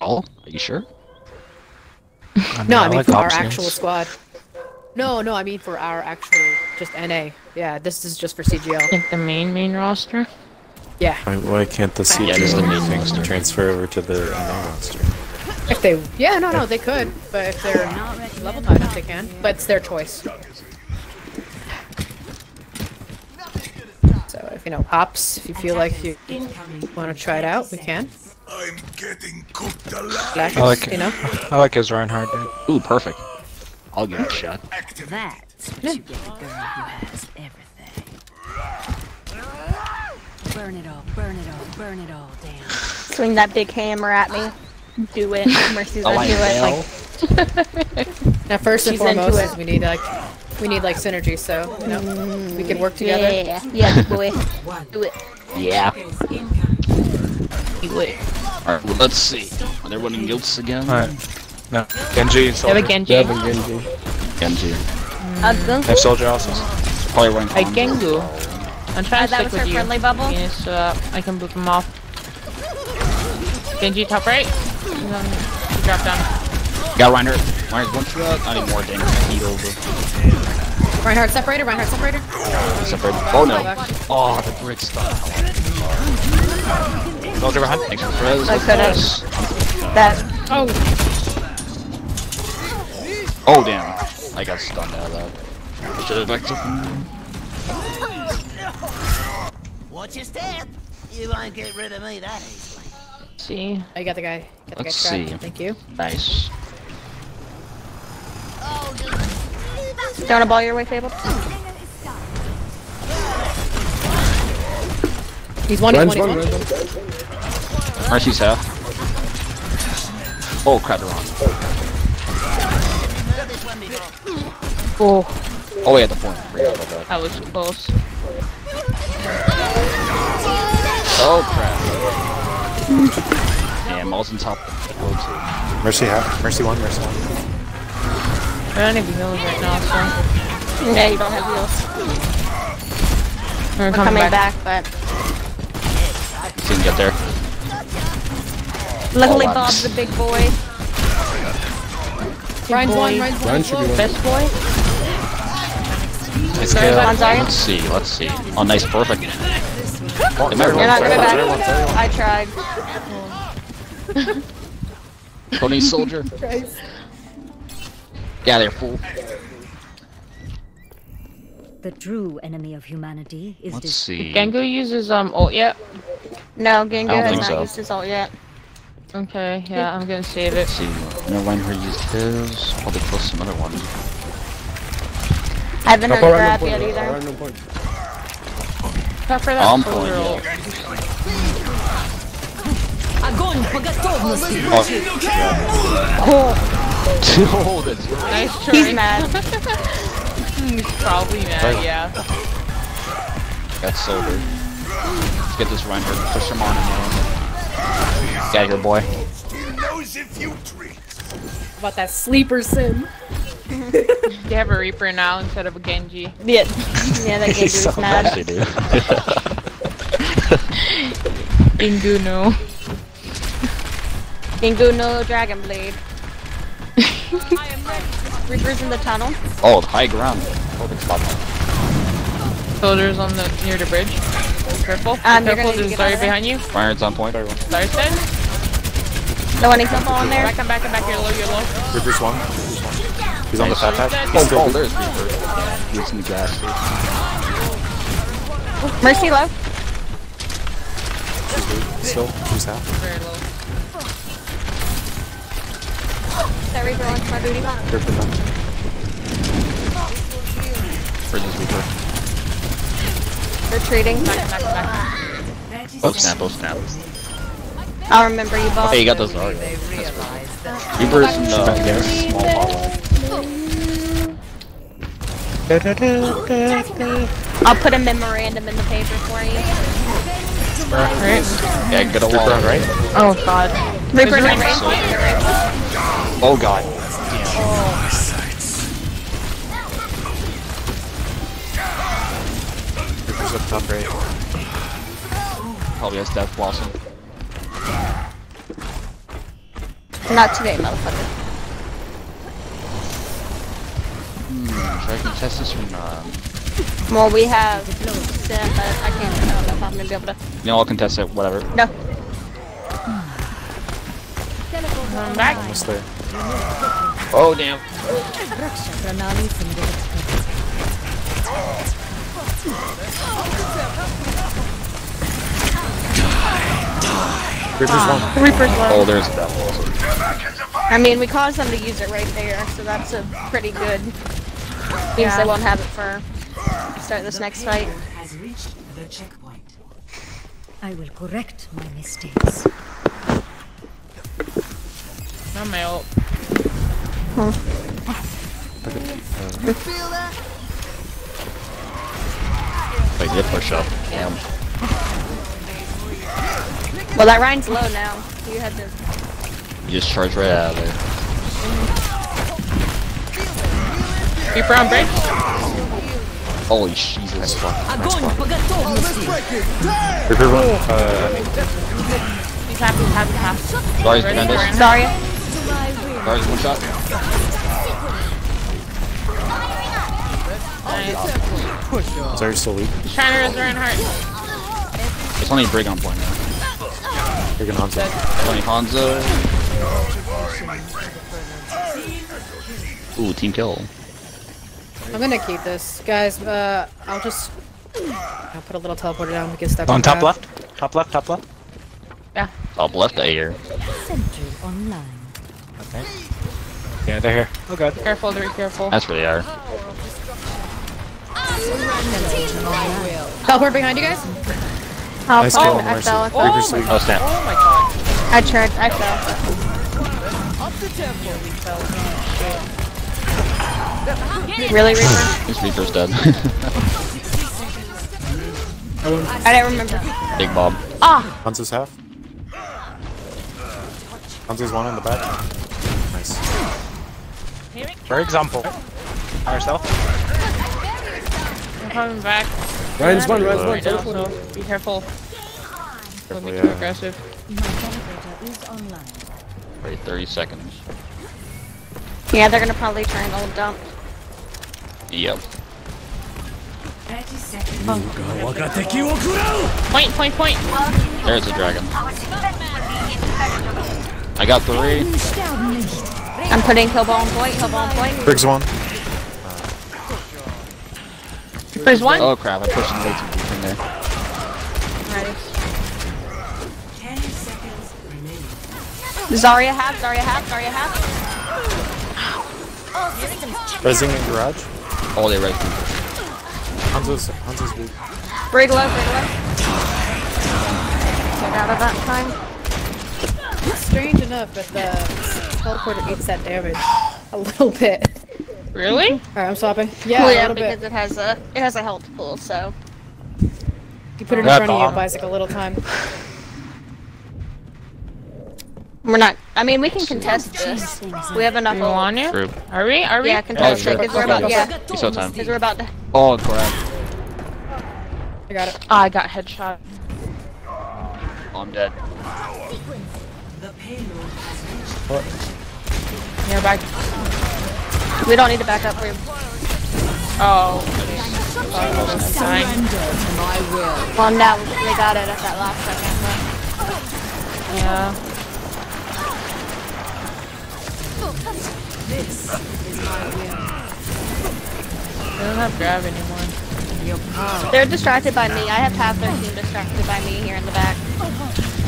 All? are you sure? I No, I mean like for our options. actual squad. No, no, I mean for our actual just NA. Yeah, this is just for CGL. Like the main main roster. Yeah, Why, why can't the Yeah, just main CG roster. transfer over to the NA roster? if they. Yeah, no, no, they could, but if they're not level tied, they can. But it's their choice. So if you know hops, if you feel like you want to try it out, we can. I'm getting cooked alive. Black, I like you know. I like his Reinhardt, dude. Ooh, perfect. I'll give it a shot. That's what you get a girl who has everything. Burn it all, burn it all, burn it all down. Swing that big hammer at me. Do it. Mercy's gonna do it. Know. Now, first and She's foremost, we need like we need like synergy, so you know we can work together. Yeah, yeah, yeah boy. Do it. Yeah. You would. Alright, well, let's see. Are there winning guilds again? Alright. No. Genji and You have Soldier. a Genji. Genji. A gun. They have Soldier also. Probably running I Gengu. I'm trying Uh, to that stick was with her you. friendly bubble? Yes, uh, I can boot them off. Genji top right. And then drop down. Got Reinhardt. Reinhardt's one shot. I need more damage. Heat over. Reinhardt separator, Reinhardt separator. Separate. Oh no. Oh, the brick stuff. Soldier behind. Thanks for Fres. I could've- That. Oh, Oh damn. I got stunned out of that. Should have backed up. Watch your step. You won't get rid of me that easily. See. I got the guy. Got the Let's guy trapped. see. Thank you. Nice. Don't wanna ball your way, Fable? He's one. He's one. He's one. Mercy's half. Oh crap, they're on. Oh, Oh wait, at the point. Forgot about that. that was close. Oh crap. Damn, Maul's on top. Go to. Mercy half. Mercy one. Mercy one. I don't have heals right now, so Yeah, you don't have heals. we're We're coming, coming back. back, but Didn't get there. luckily Oh, Bob's a big boy. Ryan's one. boy. Ryan's one. Ryan's should one. one. Best boy. Nice Sorry, kill. Let's see, let's see. Oh, nice, perfect. Am I You're not gonna back. I tried. Tony Soldier. Yeah, they're full. The true enemy of humanity is Let's dis- see. Gengu uses um ult yet? No, Gengu I don't has think not so. used his ult yet. Okay, yeah, I'm gonna save it. Let's see. No Reinhardt used his. Probably close some other one. I haven't No heard point, grab no yet point, either. no point. Except for that On soldier point, ult. Огонь по готовности! Oh, oh, that's right. Nice choice. he's mad. He's probably mad, Right. yeah. Got Soldier. Let's get this Reinhardt. Push him on him. man. Get out here, boy. Still knows if you treat. About that sleeper sim. You have a Reaper now instead of a Genji. Yeah, yeah, that Genji Gengu's so mad. nasty, dude. Gengu no. Gengu no Dragon Blade. Reaper's in the tunnel. oh, high ground. Perfect spot. Soldiers on the near the bridge. Careful. Um, you're Careful, gonna there's get out Zarya behind you. Reinhardt's on point. Zarya dead. No one needs to fall in there. Back, come back, come back. You're low, you're low. Reaper's one. He's on the fat pad. Oh, oh, there's Reaper. He's in the gas. Mercy low. Still, he's half. Very low. That Reaper wants my booty. Reaper down. Where's his Reaper? Retreating. Back, back, back. Oh, snap, oh, snap. I'll remember you, boss. Hey, you got the Zarya. Reaper's in the small hallway. I'll put a memorandum in the paper for you. Right. Yeah, get a wall. Reaper on right. Oh god. Reaper's There's in a range. Oh god. Reaper's up top right. Probably has Death Blossom. Not today, motherfucker. Hmm, should I contest this from, um... Well, we have Sym, but I can't. I don't know if I'm gonna be able to. You know, I'll contest it, whatever. No. I'm back. Almost there. Oh, damn. Reaper's ah. one. Reaper's one. Oh, there's a devil also. I mean, we caused them to use it right there, so that's a pretty good. Means yeah. they won't have it for start this the next fight. Has reached the checkpoint. I will correct my mistakes. I'm out. Huh. Wait, you push up. Damn. Well, that Ryan's low now. You had to. You just charge right out of there. Keep around, break. Holy Jesus. Fuck. Nice fuck. Nice Reaper run. Uh. He's happy, happy, happy. Sorry, Fernandez. Sorry. Ready behind for us. him. Zarya. Zarya's one shot. Nice. Zarya's still weak. He's trying to res Reinhardt. There's only Brig on point now. Friggin' Hanzo. Tony Hanzo. Ooh, team kill. I'm gonna keep this. Guys, uh, I'll just... I'll put a little teleporter down to get stuck On top path. left. Top left. Top left. Yeah. Top left A here. Sentry online. Okay. Yeah, they're here. Oh god. Careful, very careful. That's where they are. Teleport behind you guys? I'll Nice fall. kill, I Mercy. fell. I fell. Reaper's weak. Oh, snap. Oh my god. I tried. I fell. Really, Reaper? This Reaper's dead. I don't remember. Big Bob. Ah! Hanzo's half. Hanzo's one in the back. Nice. For example. Ourself. I'm coming back. Ryan's one, Ryan's Right one. now, so be careful. Don't be yeah. aggressive. My teleporter is online. Wait 30 seconds. Yeah, they're gonna probably try an old dump. Yep. Point, point, point. There's a dragon. I got three. I'm putting Killball on point, Killball on point. Briggs one. There's one. Oh crap! I pushed him way too deep in there. Ten seconds remaining. Zarya half, Zarya half, Zarya half. Resing in garage. Oh, they right. Hanzo's Hanzo's weak. Brig low, brig low. Get out of that time. Strange enough, but the teleporter eats that damage a little bit. Really? Alright, I'm swapping. Yeah, Well, a yeah, little because bit. it has a it has a health pool, so You put it in Got front of you, it bomb. buys like a little time. we're not. I mean, we can contest this. We have enough. You want it? True. Are we? Are we? Yeah, contest oh, sure. it because we're Okay. about yeah, You still time. because we're about to. Oh crap! I got it. Oh, I got headshot. Oh, I'm dead. The payload has reached Near back. We don't need to back up. We're Oh. Dying. well now. They got it at that last second. Yeah. this is my will. They don't have grab anymore. Your power. But they're distracted by me. I have half their team distracted by me here in the back.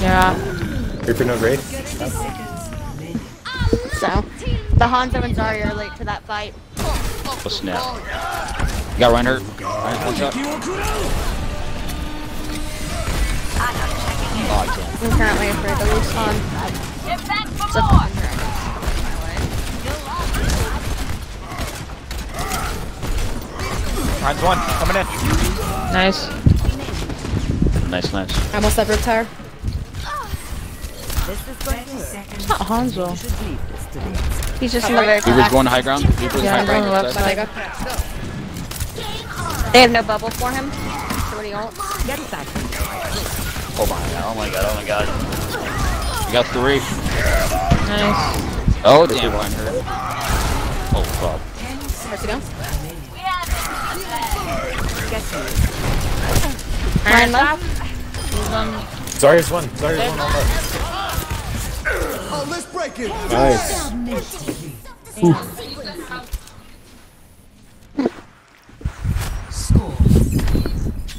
Yeah. Reaper no raid. So the Hanzo and Zarya are late to that fight. Oh snap! You got Reinhardt. Reinhardt, one shot. Oh, I can't. I'm currently afraid to lose on. It's a fucking dragon. Ryan's one. Coming in. Nice. Nice, nice. I almost have RIP-Tire. It's not Hanzo. He's just in the very Reaper's back. going high ground. Reaper's Yeah, high ground. left outside. side. They have no bubble for him. So what do you? Oh my god! Oh my god! Oh my god! You got three. Nice. Oh damn! Reinhardt. Oh fuck! Mercy down. Ryan left. He's on. Zarya's one. Zarya's one on left. Let's break it. Nice. Score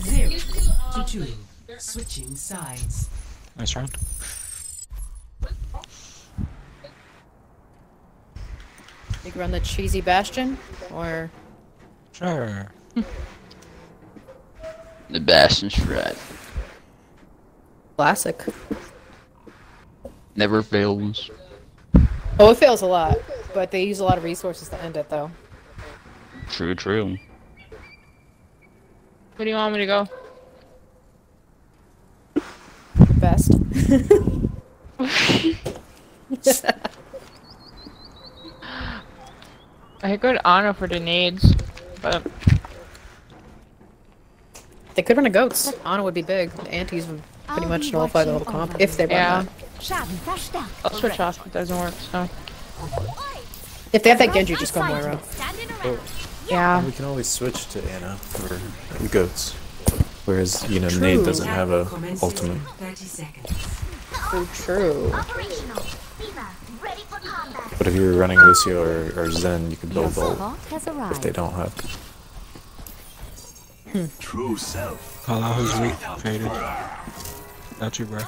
zero to two. Switching sides. Nice round. You can run the cheesy bastion, or Sure. The Bastion shred classic. Never fails. Oh, it fails a lot, but they use a lot of resources to end it, though. True, true. Where do you want me to go? The Best. I could go to Ana for the nades, but They could run a goats. Ana would be big. The antis would pretty much nullify the whole comp if they run yeah. that. I'll switch off if it doesn't work. So If they have that Genji, just go Moira. Oh. yeah. We can always switch to Ana for the goats. Whereas, you know, Nade doesn't have a ultimate. in 30 seconds. True, true. But if you're running Lucio or, or Zen, you could build ult if they don't have. Hmm. True self. Call out who's weak. Faded. Got you, bro.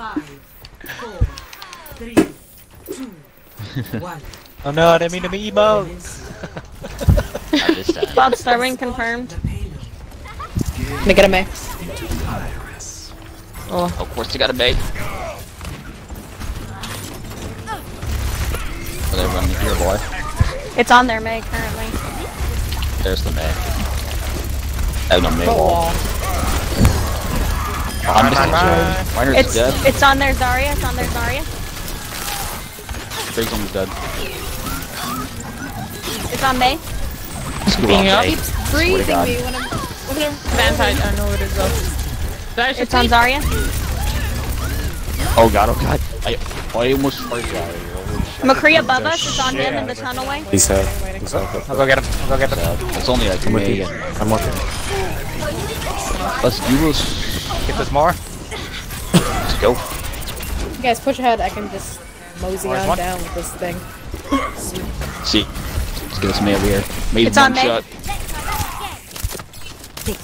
Five, four, three, two, one. Oh no, I didn't mean to be emo. Not this time. Bob Starwing confirmed. The payload. Make a May. Oh, Of course, they got a bait. Oh, they're running here, boy. It's on their Mei currently. There's the Mei. I have oh, no Mei Go wall. wall. I'm missing two. Reiner's It's dead. it's on their Zarya. It's on their Zarya. Briggs almost dead. It's on Mei. being up. Mei. Freezing me when I'm. When I'm Vampire. I don't know what it is though. Did I just It's on? Zarya. Oh god, oh god. I, I almost farted out McCree above us is on him in the tunnel way. He's half. He's half. I'll go get him. I'll go get him. It's only like I'm with me you. and I'm working. let's do this. Get this more. Let's go. You guys push ahead. I can just mosey Where's on one? down with this thing. See. Let's get this Mei over here. Made It's one on Mei. shot.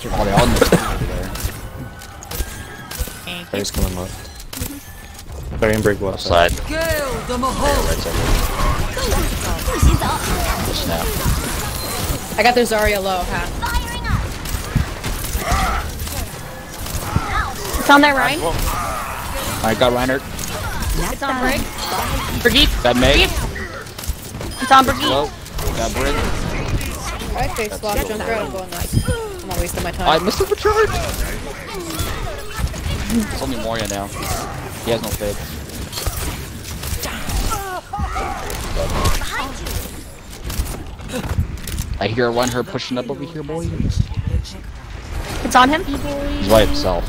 Oh, they're all in the over there. Barry's coming left. Barry and break left Side. Go, the Yeah, Mahal. Snap. I got their Zarya low, half. It's on there, Ryan. Alright, got Reinhardt. It's on Brig. Brigitte. Got Mei. It's on Brigitte. Low. Got Brig. Alright, face swap, jump through, I'm going nuts. I'm not wasting my time. I missed the charge. It's only Moira now. He has no fade. I hear one her pushing up over here, boy. It's on him. He's by himself.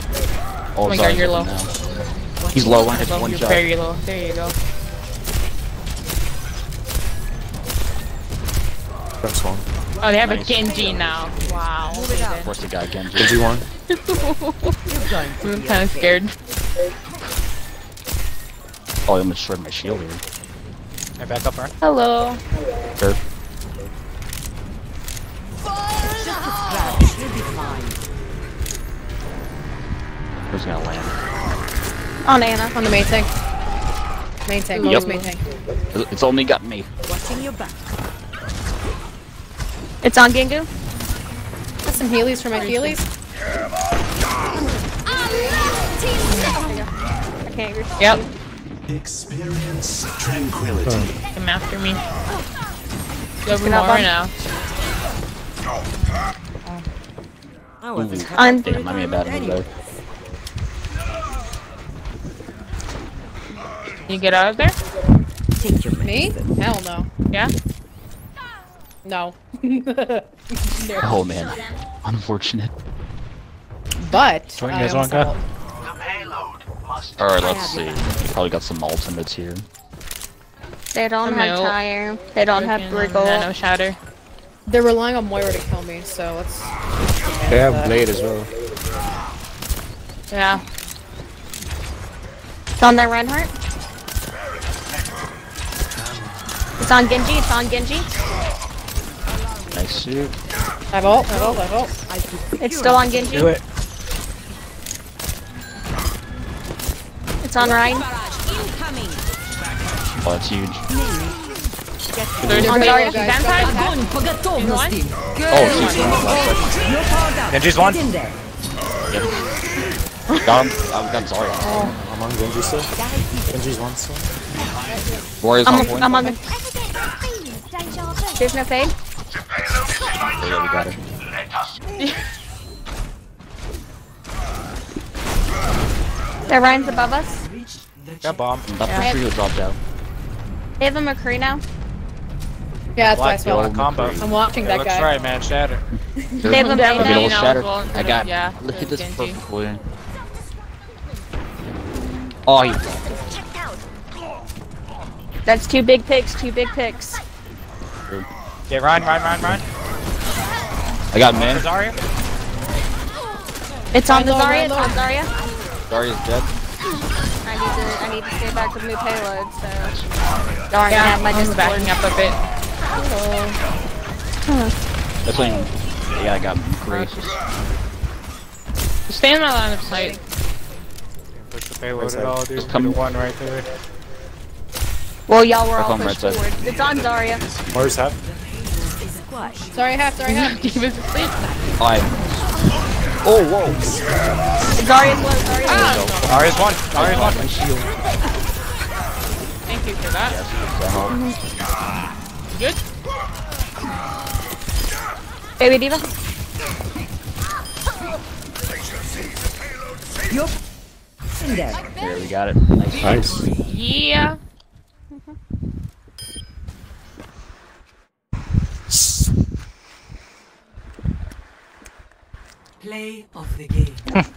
Oh my sorry, god, you're low. now. He's low, one hit, one You're shot. very low. There you go. That's one. Oh, they have Nice. a Genji now. Wow. Of course, the guy Genji. Did you one? I'm kind of scared. Oh, I almost destroyed my shield here. I back up, right? Hello. Sure. Who's gonna land? On Ana. On the main tank. Main tank, Yep. main tank. It's only got me. Watching your back. It's on Genji. Got some healies for my healies. I can't agree. Yep. Experience tranquility. Come after me. You have more on- now. Oh, if it's I'm- Damn, I made a bad move there. You get out of there? take your Me? Hell no. Yeah? No. Oh man, unfortunate. But. So what you I guys want, almost go? Alright, let's see. You probably got some ultimates here. They don't I'm have out. tire. They don't have Freaking Briggle. Uh, nano shatter. They're relying on Moira to kill me, so let's. They have blade as well. Yeah. It's on their Reinhardt. It's on Genji. It's on Genji. Nice suit. I vault, I vault, I vault. It's still on Genji. Do it. on Ryan. Oh, that's huge. On guard. One. Oh, she's Genji's one. Yep. Gone. I'm, I'm sorry. Oh. I'm on Genji still. Genji's one still. Warriors I'm on point. I'm on. There's no fade. Yeah, we got it. There, Ryan's above us. Got bomb. That Yeah. for sure dropped out. They have a McCree now. Yeah, that's what I Black saw. combo. I'm watching It that looks guy. right, man. Shatter. They have a They main now. now shatter. I got. Yeah, Look at this Genji. perfectly. Oh, he. That's two big picks. Two big picks. Yeah, Ryan, Ryan, Ryan, Ryan. I got man. Zarya. It's on the Ryan low, Zarya. Ryan It's low. on Zarya. Zarya's dead. I need to. I need to stay back with new payload. So. Darn, Yeah, yeah, my I'm Discord. backing up a bit. That's when. Yeah, I got great. Stay in my line of sight. Push the payload at all, dude. Just Come come- one right there. Well, y'all were all come pushed right side. forward. It's on Zarya. Where's half? Sorry, half, sorry, half. He was asleep. I. Oh, whoa. Zarya's low. Zarya's low. Zarya's one. Zarya's one. My shield. Thank you for that. Good? Baby D.Va. Yup. There. There, we got it. Nice. Nice. Yeah. Play of the game.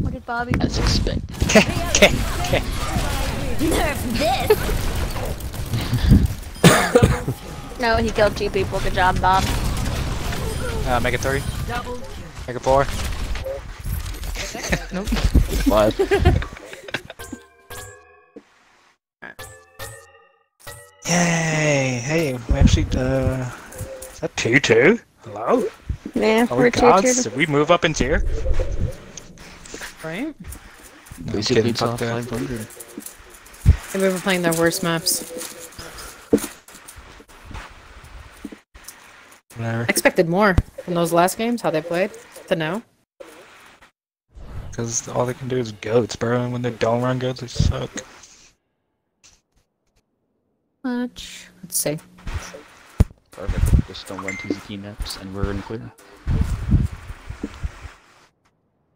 What did Bobby. As expected. Okay, okay. Nerf this. no, he killed two people. Good job, Bob. Uh, make it three. Make it four. nope. Five. Yay! Hey, we actually, uh, is that two two? Hello? Yeah, Oh we're God, two did we move up in tier? Right? No, I'm Basically top 500. Maybe we're playing their worst maps. Whatever. I expected more from those last games, how they played, to know. Because all they can do is goats, bro, and when they don't run goats, they suck. Much. Let's see. Perfect. Just don't run TZT maps and we're in clear.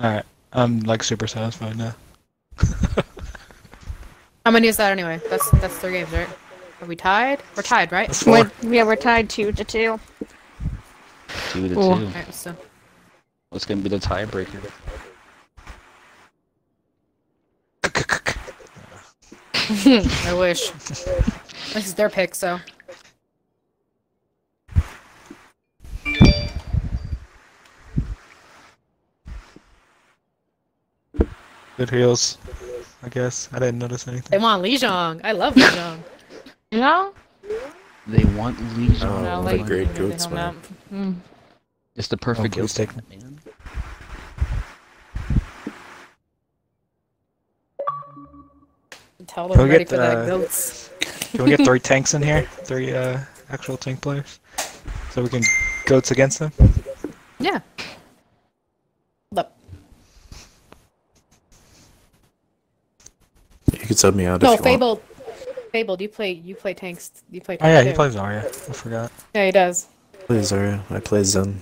Alright, I'm like super satisfied now. How many is that anyway? That's that's three games, right? Are we tied? We're tied, right? That's 4 We're, yeah, we're tied two to two. Two to Cool. two. Alright, so What's gonna be the tiebreaker? I wish. This is their pick, so. Good heals, I guess. I didn't notice anything. They want Lijiang. I love Lijiang. You know? They want Legion. Oh, No, what a like, great everything goats on map. that. Mm. It's the perfect goats goat taken. man. Tell Can them we ready get, for that uh, goats. Can we get three tanks in here? Three uh, actual tank players? So we can goats against them? Yeah. Look. You can sub me out No, if you want. Fable. Fable, do you play you play tanks? You play Oh yeah, tanks he plays Zarya. I forgot. Yeah, he does. Play Zarya. I play Zen.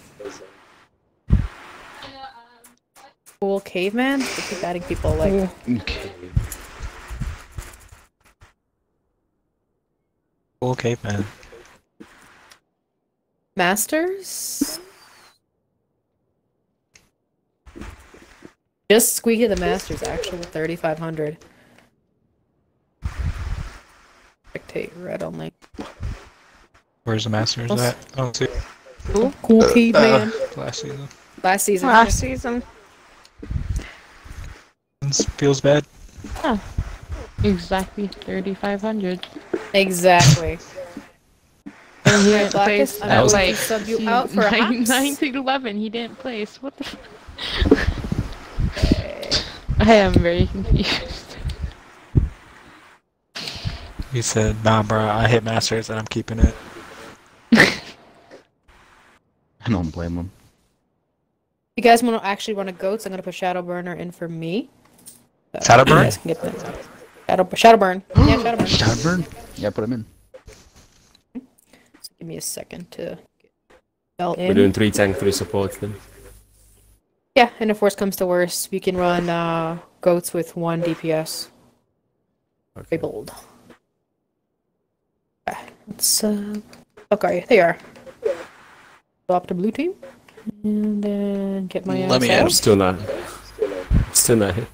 Cool caveman. They keep adding people like Okay. Cool caveman. masters. Just squeaky the masters actually 3500. Spectate red only. Where's the Masters What's- at? Oh, see. Cool, cool caveman. Uh, last season. Last season. Last season. This feels bad. Oh. Exactly 3,500. Exactly. And he Alright, didn't place. I'm I going was like, sub you out for a nine, hops. 9 to 11. He didn't place. What the? I am very confused. He said, nah, bro, I hit Masters and I'm keeping it. I don't blame him. You guys want to actually run a goats? I'm gonna put Shadowburner in for me. So Shadowburn? you can get the- Shadow Shadowburn. Yeah, Shadowburn. Shadowburn? Yeah, put him in. So give me a second to get Bell We're in. doing three tank, three support then. Yeah, and if worse comes to worse, we can run uh, goats with one DPS. Okay. Fabled. Okay, let's uh. Okay, they are. Go up to blue team, and then get my. Let ass me out. I'm still not. Still not hit.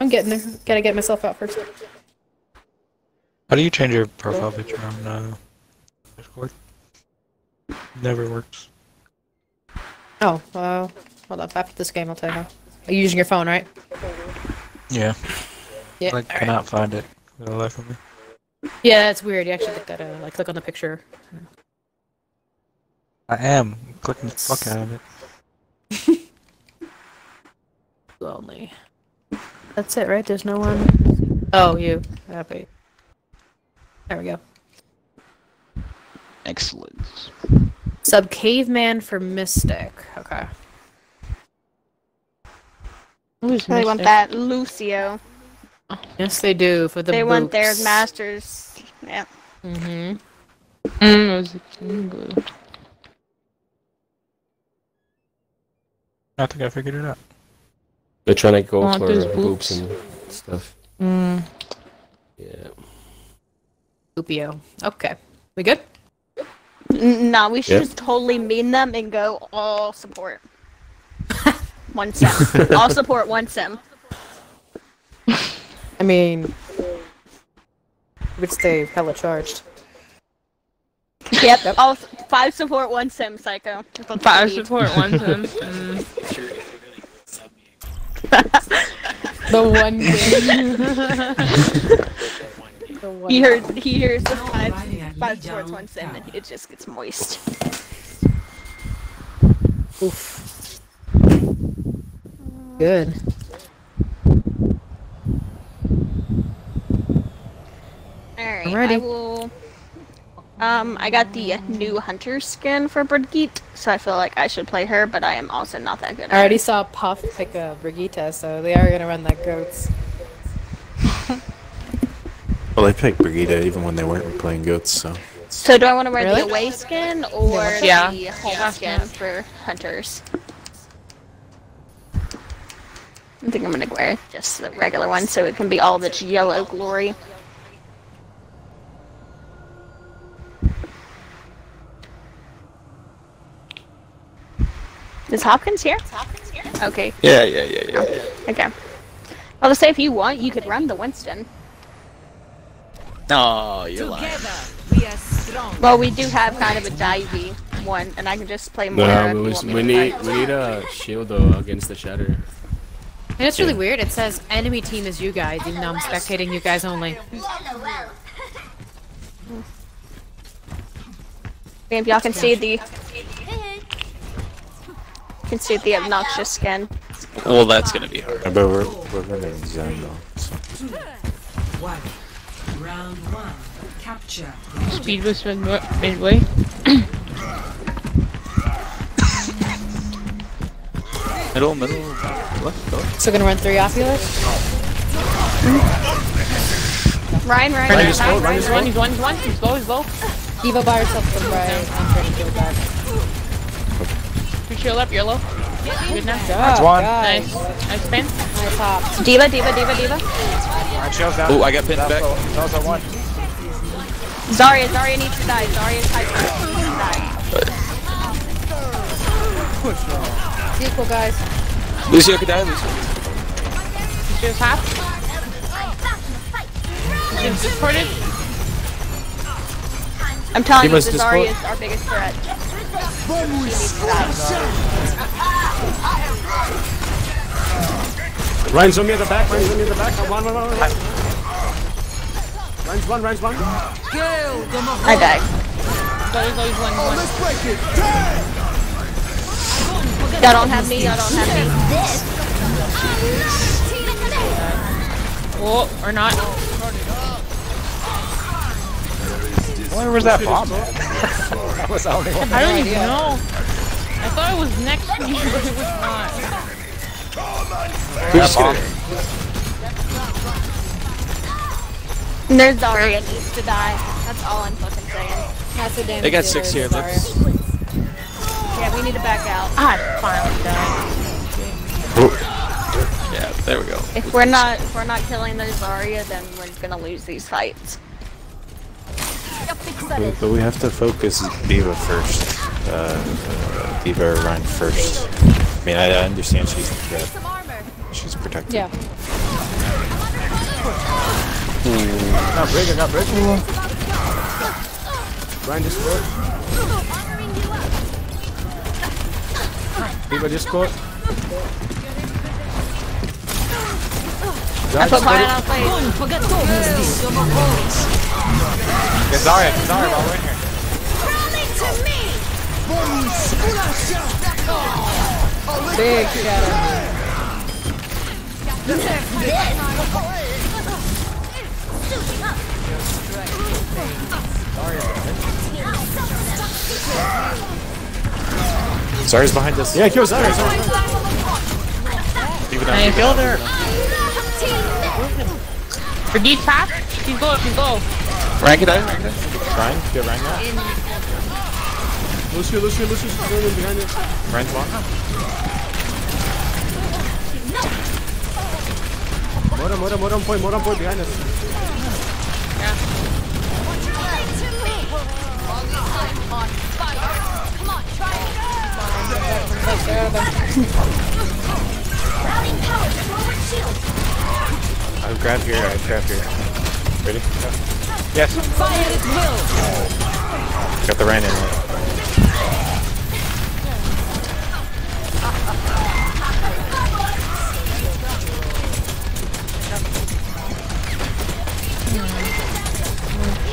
I'm getting there. Gotta get myself out first. How do you change your profile picture on uh, Discord? Never works. Oh, uh, hold up. After this game, I'll tell you how. Are you using your phone, right? Yeah. Yeah. I alright. cannot find it for the life of me. Yeah, it's weird. You actually gotta uh, like click on the picture. I am clicking the fuck out of it. Lonely. That's it, right? There's no one. Oh, you. Wait. There we go. Excellent. Sub caveman for mystic. Okay. Who's They want that Lucio. Yes, they do for the. they want their masters. Yeah. Mm-hmm. Mm, was a king blue. I think I figured it out. They're trying to go Want for those boobs boobs? and stuff. Mm. Yeah. Lucio. Okay. We good? N- No, we should Yeah. just totally mean them and go all support. one Sym. all support, one Sym. I mean, we would stay hella charged. Yep. All five support, one Sym, psycho. Five support, one Sym. Mm. The one game. The one He heard. He hears the five, five supports, one Sym, and it just gets moist. Oof. Good. Alright, I'm ready. I will. Um, I got the new hunter skin for Brigitte, so I feel like I should play her, but I am also not that good I already saw Puff pick a Brigitte, so they are gonna run that goats. Well, they picked Brigitte even when they weren't playing goats, so. So do I want to wear Really? the away skin or Yeah. the home skin for hunters? I think I'm gonna wear just the regular one so it can be all of its yellow glory. Is Hopkins here? Okay. Yeah, yeah, yeah, yeah. yeah. Okay. Well, to say if you want, you could run the Winston. No, you're lying. we are strong. Well, we do have kind of a divey one, and I can just play more. No, we, want me we need fight. we need a shield though against the shatter. And it's really weird. It says enemy team is you guys, even though I'm spectating you guys only. If y'all can see the can see the obnoxious skin. Well, that's gonna be hard. But we're, we're running Zen though, so. One. Round one. Capture. Speed boost mid- midway. Middle, middle, left, go. So gonna run three Oculus? Ryan, Ryan, Ryan, Ryan, he's Ryan, one, Ryan, he's one, he's one, he's one. He's low, he's low. D.Va by herself from right. I'm trying to kill back. You shield up, you're low. Good now. That's one. Nice. Nice spin. Nice hop. D.Va, D.Va, D.Va, D.Va. Alright, shield's down. Oh, I got pinned back. low. Those are one. Zarya, Zarya needs to die. Zarya's hyper. Needs to die. Equal guys. Lucio could die, Lucio. Lucio's half. Lucio's discorded. I'm telling D.Va's you. Zarya is our biggest threat. She needs to die. Ryan's on me at the back. Ryan's on me at the back. Uh, One, one, one, one. Ryan's one. Ryan's one. I died. Low, low, he's one, one. Y'all don't have me. Y'all don't have me. This. Oh, or not. Where was that bomb at? that was the only one. I don't even know. I thought it was next to you, but it was not. Who's gonna... And there's Zarya needs to die. That's all I'm fucking saying. That's a damage They got six here, Zarya. let's... Yeah, we need to back out. I finally died. Yeah, there we go. If we're not if we're not killing the Zarya, then we're gonna lose these fights. But, but we have to focus D.Va first. Uh, uh, D.Va or Ryan first. I mean, I, I understand she's a threat. She's protected. Yeah. Got bridge. I got bridge. Ryan Discord. D.Va Discord. I put mine on play. Get Zarya, get Zarya while we're in here. Big shadow. Zarya's behind us. Yeah, kill Zarya. Zarya. D.Va down. Nice. D.Va down. Builder. Forget half. He's low, he's low. Ryan could die, Ryan could. Ryan, get Ryan now. Lucio, Lucio, Lucio's going in behind us. Ryan's one. More, more, more on point. More on point behind us. I'll grab here, I grab here. Ready? Yes. Fire at will. Got the rain in.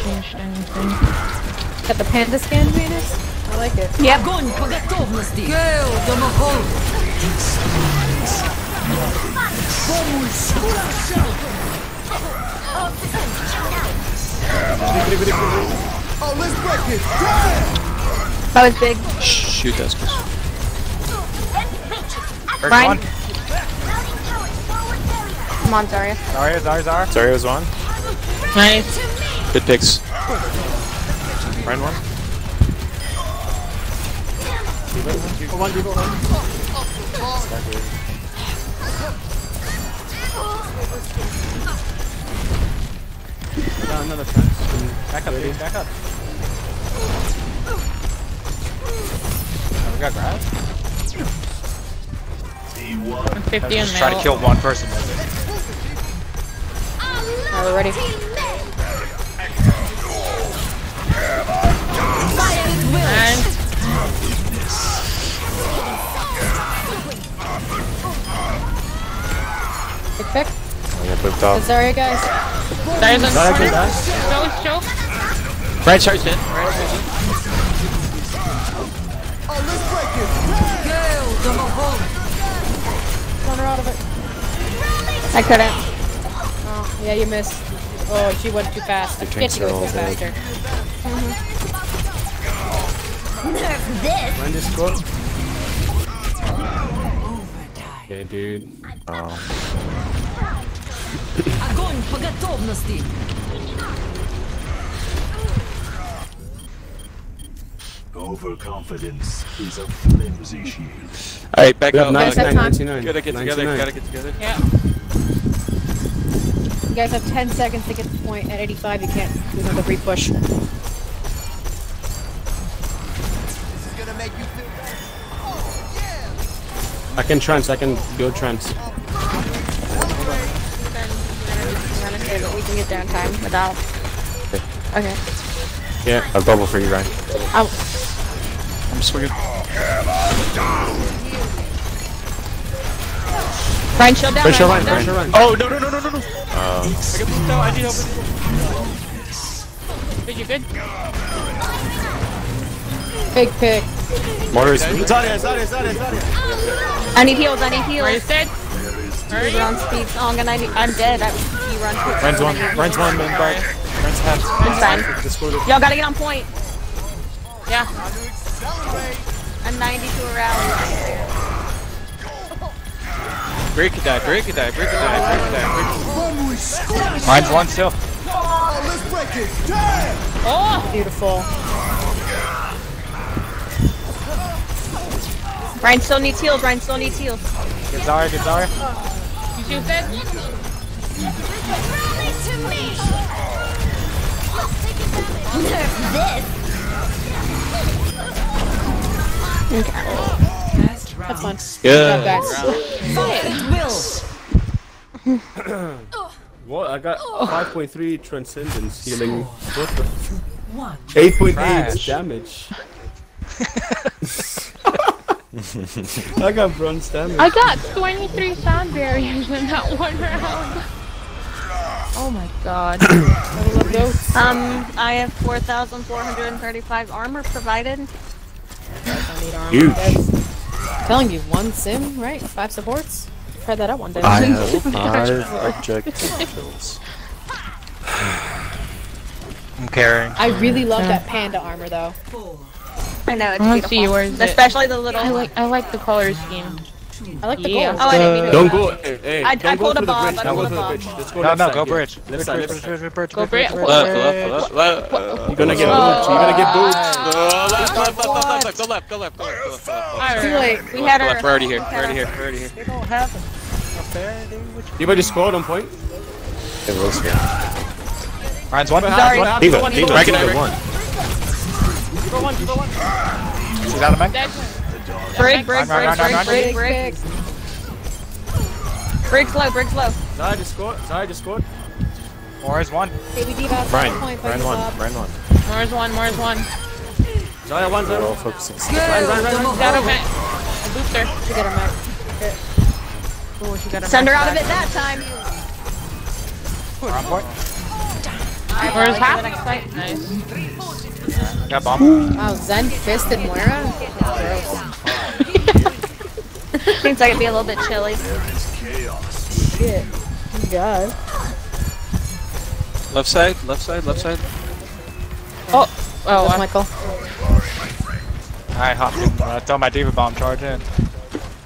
Changed anything. Got the panda scan, Venus? I like it. Yep. Огонь по готовности. Гейл, That was big. Shoot, that's close. Ryan. Come on, Zarya. Zarya, Zarya, Zarya. Zarya was one. Nice. Good picks. Ryan one. One, one, one. Got another chance. Back up, dude. Back up. Oh, we got grab. I'm 50 in Just try to kill one person with it. Alright, we're ready. And Pick, pick. Uh, I got pooped off. Sorry, guys. There's a corner. Joe's choke. Red choke's in. Red choke's in. It. Corner out of it. I couldn't. Oh, yeah, you missed. Oh, she went too fast. Your tanks are all dead. Faster. Mm -hmm. Nerf this. When does score? Okay, dude. Oh. Огонь по готовности. Overconfidence is a flimsy shield. Alright, back We have up. Guys, have 99, time. 99. Gotta get together, 99. gotta get together. Yeah. You guys have 10 seconds to get the point. At 85, you can't do another re-push. I can trance, I can go trance. We're gonna say that we can get downtime without. Okay. Yeah, a bubble for you, Ryan. I'll, I'm swinging. Ryan, chill down. Pressure Ryan, run, chill down. pressure run. Oh, no, no, no, no, no, no. Oh. I got moved out. I need help. Good, you good? Big pick. Mortar is Zarya, Zarya, Zarya, Zarya. I need heals. I need heals. Where is dead? Where are We're you? on speed song and I need, I'm dead. I, you run too Ryan's one. Ryan's one, man, back. Ryan's half. It's fine. The score. Y'all gotta get on point. Yeah. I'm 90 to a rally. Break it, die, break it, die, break it, die, break it, die. Mine's one still. Oh! Beautiful. Ryan still needs heals. Ryan still needs heals. Get Zarya, get Zarya. You shoot dead? That's fun. Yeah. Good. Fire will. What? I got 5.3 transcendence healing. What the? One. 8.8 damage. I got bronze damage. I got 23 sound barriers in that one round. Oh my god. Um, I have 4,435 armor provided. Armor. Huge. Guys. Telling you, one Sym, right? Five supports. Try that out one day. I have five objectives. I'm carrying. I really love that panda armor though. I know it's I wanna beautiful. see where is it? Especially the little. I like I like the color scheme. I like the Yeah. gold. Oh, I didn't mean to. Don't go. Hey, hey, I- don't I go pulled a the bomb, bridge. I Don't go pulled a the bomb. bridge. Let's go No, no, go bridge. Left side, left side. bridge, bridge, Go bridge, Brit. Left, left, left, left. You're gonna get booped. You're gonna get booped. Uh, left, left, left, left, left, go left, go left, go left, go left, go left. Too late. We had our. we're already here, we're already here, we're already here. They don't have a fair, dude. What you- You better scored on point. It was here. Ryan's one. Sorry. Ryan's one. D.Va, D.Va, Bracket D.Va Eric. one. She's out of mech. Dead. Brig, brig, Run, run, brig, run, run, brig, run. brig, brig. Low, brig's low. Zarya just scored. Zarya just scored. More is one. Baby D about Brian, point, Brian one, us. Brian one. More's one, more's one. Zarya one, We're all one. focusing. Run, run, run, run. Got a ma- a booster. She got her mech. Oh, she got a Send her out of it that time. We're on point. Where's half? Nice. Got bomb. Wow, Zen fisted Moira? Seems like it'd be a little bit chilly. Shit. God. Left side, left side, left side. Oh, oh, That's I- Michael. Alright, hop in. Uh, throw my D.Va bomb charge in.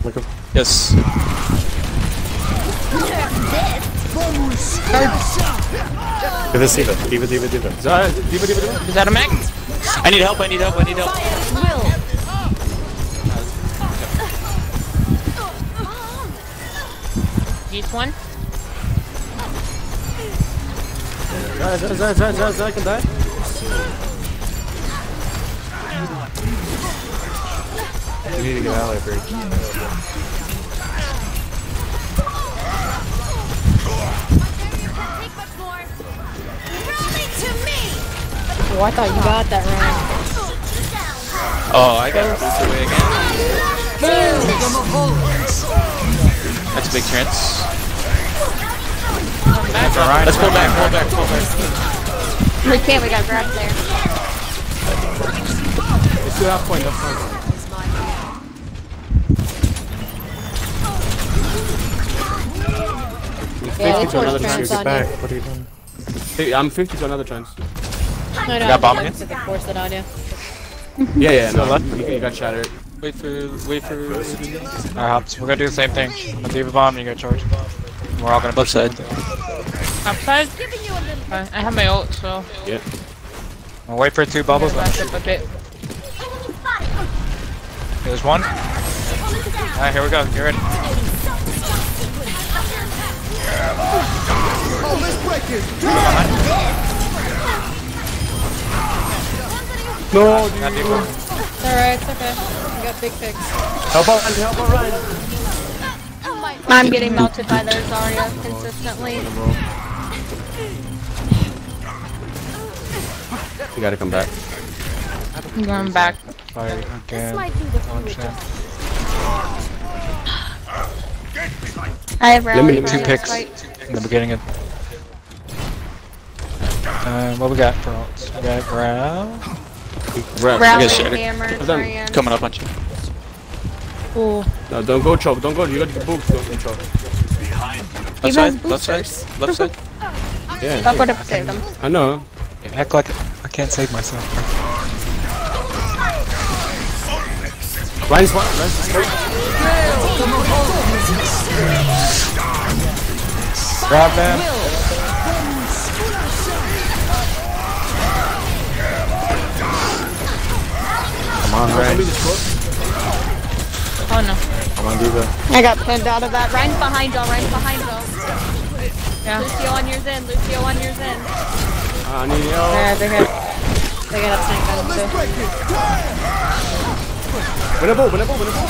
Look up. Yes. Give us D.Va. D.Va, D.Va, D.Va. Zarya, D.Va, D.Va, D.Va. Is that a mech? I need help, I need help, I need help. Each one? Zarya, Zarya, Zarya, Zarya, Zarya, Zarya can die. We need to get ally break. Oh, I thought you got that round. Oh, I got moved away again. That's a big chance. That's alright. Let's pull back, pull back, pull back. We can't, we got grabbed there. It's still half point, half point. Yeah, they 50 to another chance. trans on Back. you. What are you doing? Hey, I'm 50 to another chance. No, no, got bomb they again? said it on you. Yeah, yeah, no, left. you, you got shattered. Wait for, wait for. Alright, hops. We're gonna do the same thing. I'm gonna D.Va bomb and you go charge. We're all gonna Left side. Upside? Uh, I have my ult, so. Yeah. We'll wait for two bubbles. Back up a bit. There's one. Alright, here we go. Get ready. No, Not D.Va. It's alright, it's okay. We got big picks. Help out, run, help out, run. I'm getting melted by their Zarya consistently. You gotta come back. I'm going back. Fire again. Launch that. I have rally Limit for Two this picks fight. in the beginning of. Uh, what we got for ults? We got Growl. Rally. Rally, hammer, Well Coming up on you. Ooh. No, don't go choke, don't go, you got the book, don't go choke. Left side, left side, left side. Yeah, That would have saved them. I know. Act like I can't save myself. Ryan's one, Ryan's smoke. Grab them. On, Ryan. Oh no. Come on, D.Va. I got pinned out of that. Ryan's behind y'all, Ryan's behind y'all. Yeah. Lucio on yours in, Lucio on yours in. I need help. Alright, they got, they got a tank on them too. Win a ball, win a ball, win a ball.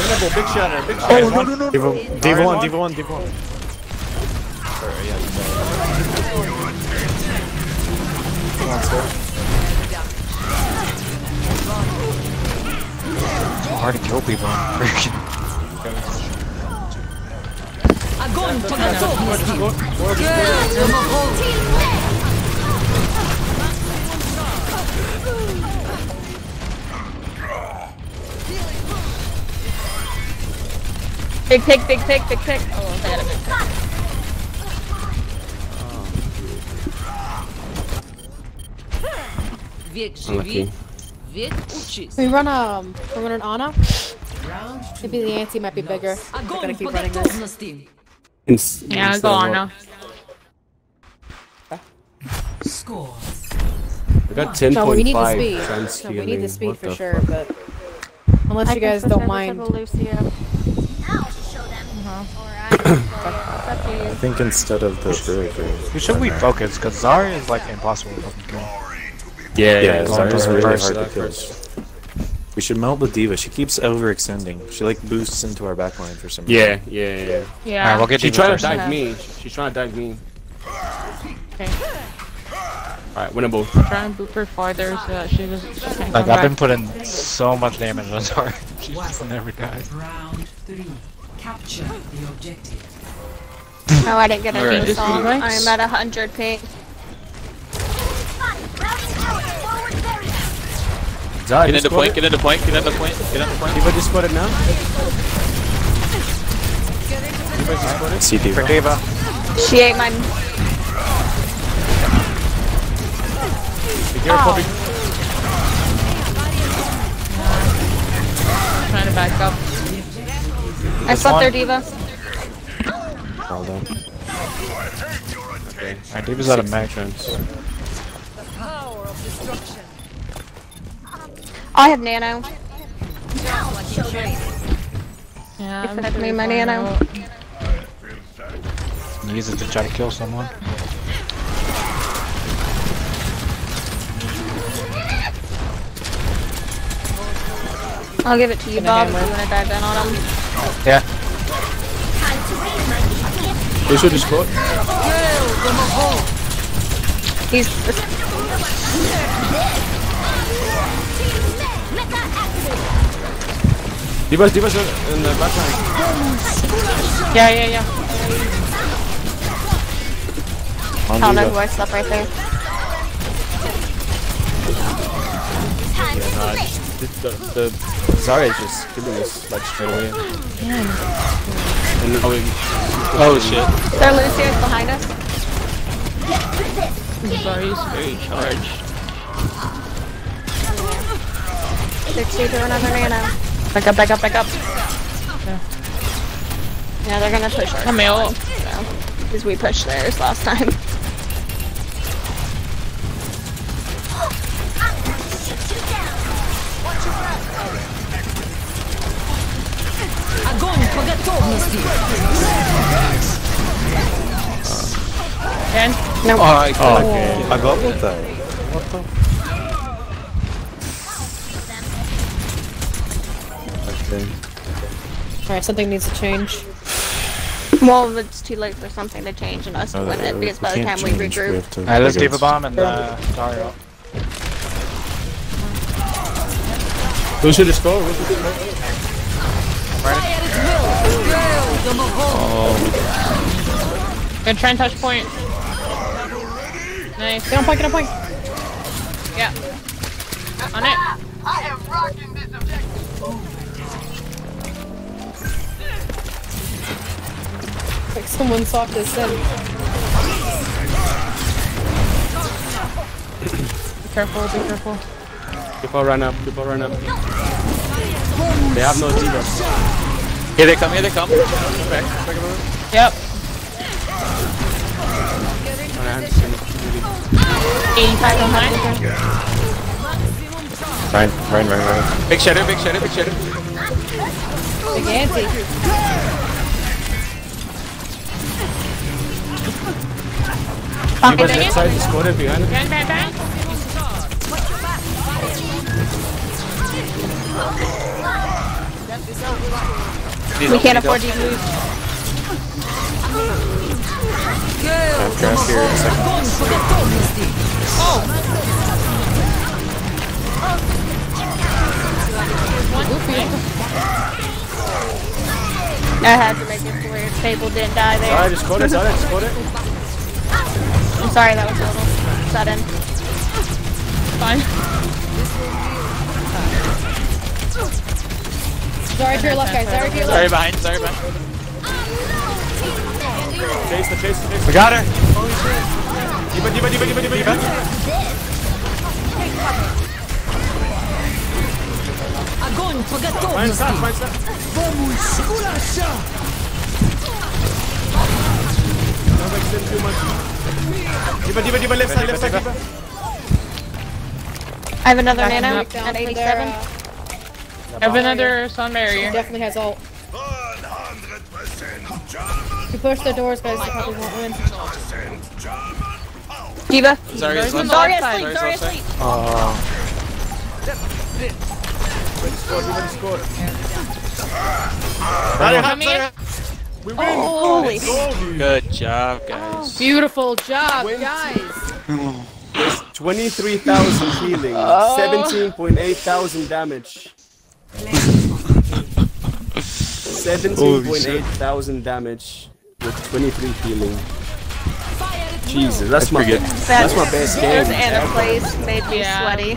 Win a ball, big shatter, big shatter. Oh, no, no, no. D.Va, D.Va one, D.Va one, D.Va one. Come on, sir. Hard to kill people. Freaking. Big pick, big pick, big pick. Oh, they got a big pick. Unlucky. We run um, we run an Ana. Maybe the ante might be bigger. We're gonna keep running this. Ins- Yeah, instead go of on now. Score. I got 10.5 No, we need the speed. No, we need the speed What for the sure, fuck? but unless I you guys don't mind. to I think instead of the Druid Ring. Who should we focus? Because Zarya is like impossible to fucking kill. Yeah, Yeah, going Zarya's really hard to kill. We should melt the D.Va. She keeps overextending. She like boosts into our backline for some reason. yeah, yeah. yeah. Yeah. Alright, we'll get She's trying to first. dive me. She's trying to dive me. Okay. Alright, winnable. Try and boop her farther so that she doesn't. She can't Like come I've been putting so much damage on her. She just never dies. Round three. Capture the objective. Oh, I didn't get a new song. I'm at 100 ping. Zai, Get just into point, it. get into point, get into point, get into point. D.Va just squatted now. D.Va just squatted. See D.Va. For D.Va. She ate my. Be careful. Be oh. Trying to back up. I slept their D.Va. Well done. okay. Alright, D.Va's out of mag. I have nano. Yeah, I'm it had made my nano. out. Use it to try to kill someone. I'll give it to you, Bob, if you want to dive in on him. Yeah. They should just squat. He's. D.Va's, D.Va's in the backline. Yeah, yeah, yeah. I don't know who I slept right there. Yeah, nah, just, the, the, the Zarya is just killing us like straight away. And oh, we, Oh shit. Their Lucio's behind us. Sorry, it's very charged. They're two to another nano. Back up, back up, back up. Yeah, yeah they're gonna push our I'm. Because we pushed theirs last time. Again? No. Oh, I, oh, okay. I got one though. What the? Okay. Alright, something needs to change. Well, it's too late for something to change and us to Oh, win it because by the time we change, we regroup. have to Alright, let's figure D.Va it- Bomb and uh, Zarya up. we should just score. We should just score. Gonna try and touch point. Nice. Get on point, get on point! Yeah. On it. Like someone socked us in. Be careful, be careful. Keep on run up. people run up. They have no D.Va. Here they come, here they come. Back, back up. Yep. On our hands. 85 on mine. Ryan, Ryan, Ryan, Ryan. Big shadow, big shadow, big shadow. Big We can't afford to lose. I. Oh! Had to make it for. where Fable didn't die there. I just quote it, sorry, just quote it. sorry, that was a little sudden. Fine. Sorry to your left, guys. Sorry to your Sorry left. behind, sorry behind. Chase the chase the chase. We got her! Diva, Diva, Diva, Diva, Diva, Diva. Огонь по Find готовности! stop, find stop. Don't extend too much. D.Va, D.Va, D.Va, left side, left side, D.Va. I have another Backing nano up. At 87. their, uh, I have another sun barrier. definitely has ult. If you push the doors, guys, you probably won't win. D.Va. Zarya's left Zarya side. asleep, Zarya's Zarya left side. asleep. Oh, scored, we already scored. Come here. We oh, win! Oh, Holy Let's go, dude. Good job, oh. guys. Beautiful job, Twenty. guys. 23,000 healing, Oh. 17.8 thousand damage. 17.8 thousand damage with 23 healing. Jesus, that's, my pretty good. that's my best game. Those Ana plays made me Yeah. sweaty.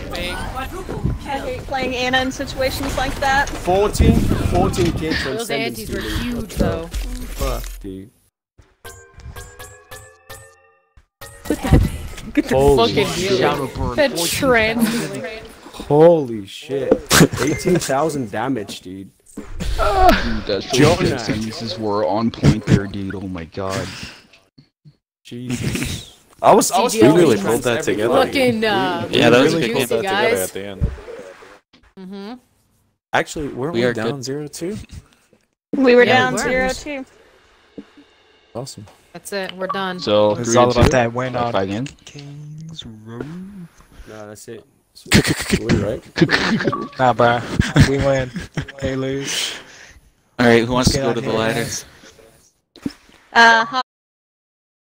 I hate playing Ana in situations like that. 14, 14 kills from Those Sending anties were huge, though. Fuck, dude. Get the Holy fucking shit. That trend. Holy shit. 18,000 damage, dude. Dude, that Jonah. social were on point there, dude. Oh my god. Jesus. I was, I was We really pulled that every together. Fucking, uh, Yeah, that was a really good pulled game. that together at the end. Mm-hmm. Actually, weren't We we, are down good. zero two? We were Yeah, down we were. zero two. Awesome. That's it. We're done. So It's all about two. that win on Five again. King's Row. No, that's it. Win, right? Nah, bro. We win. They lose. All right, who wants to go to the here, ladder? guys. Uh, hop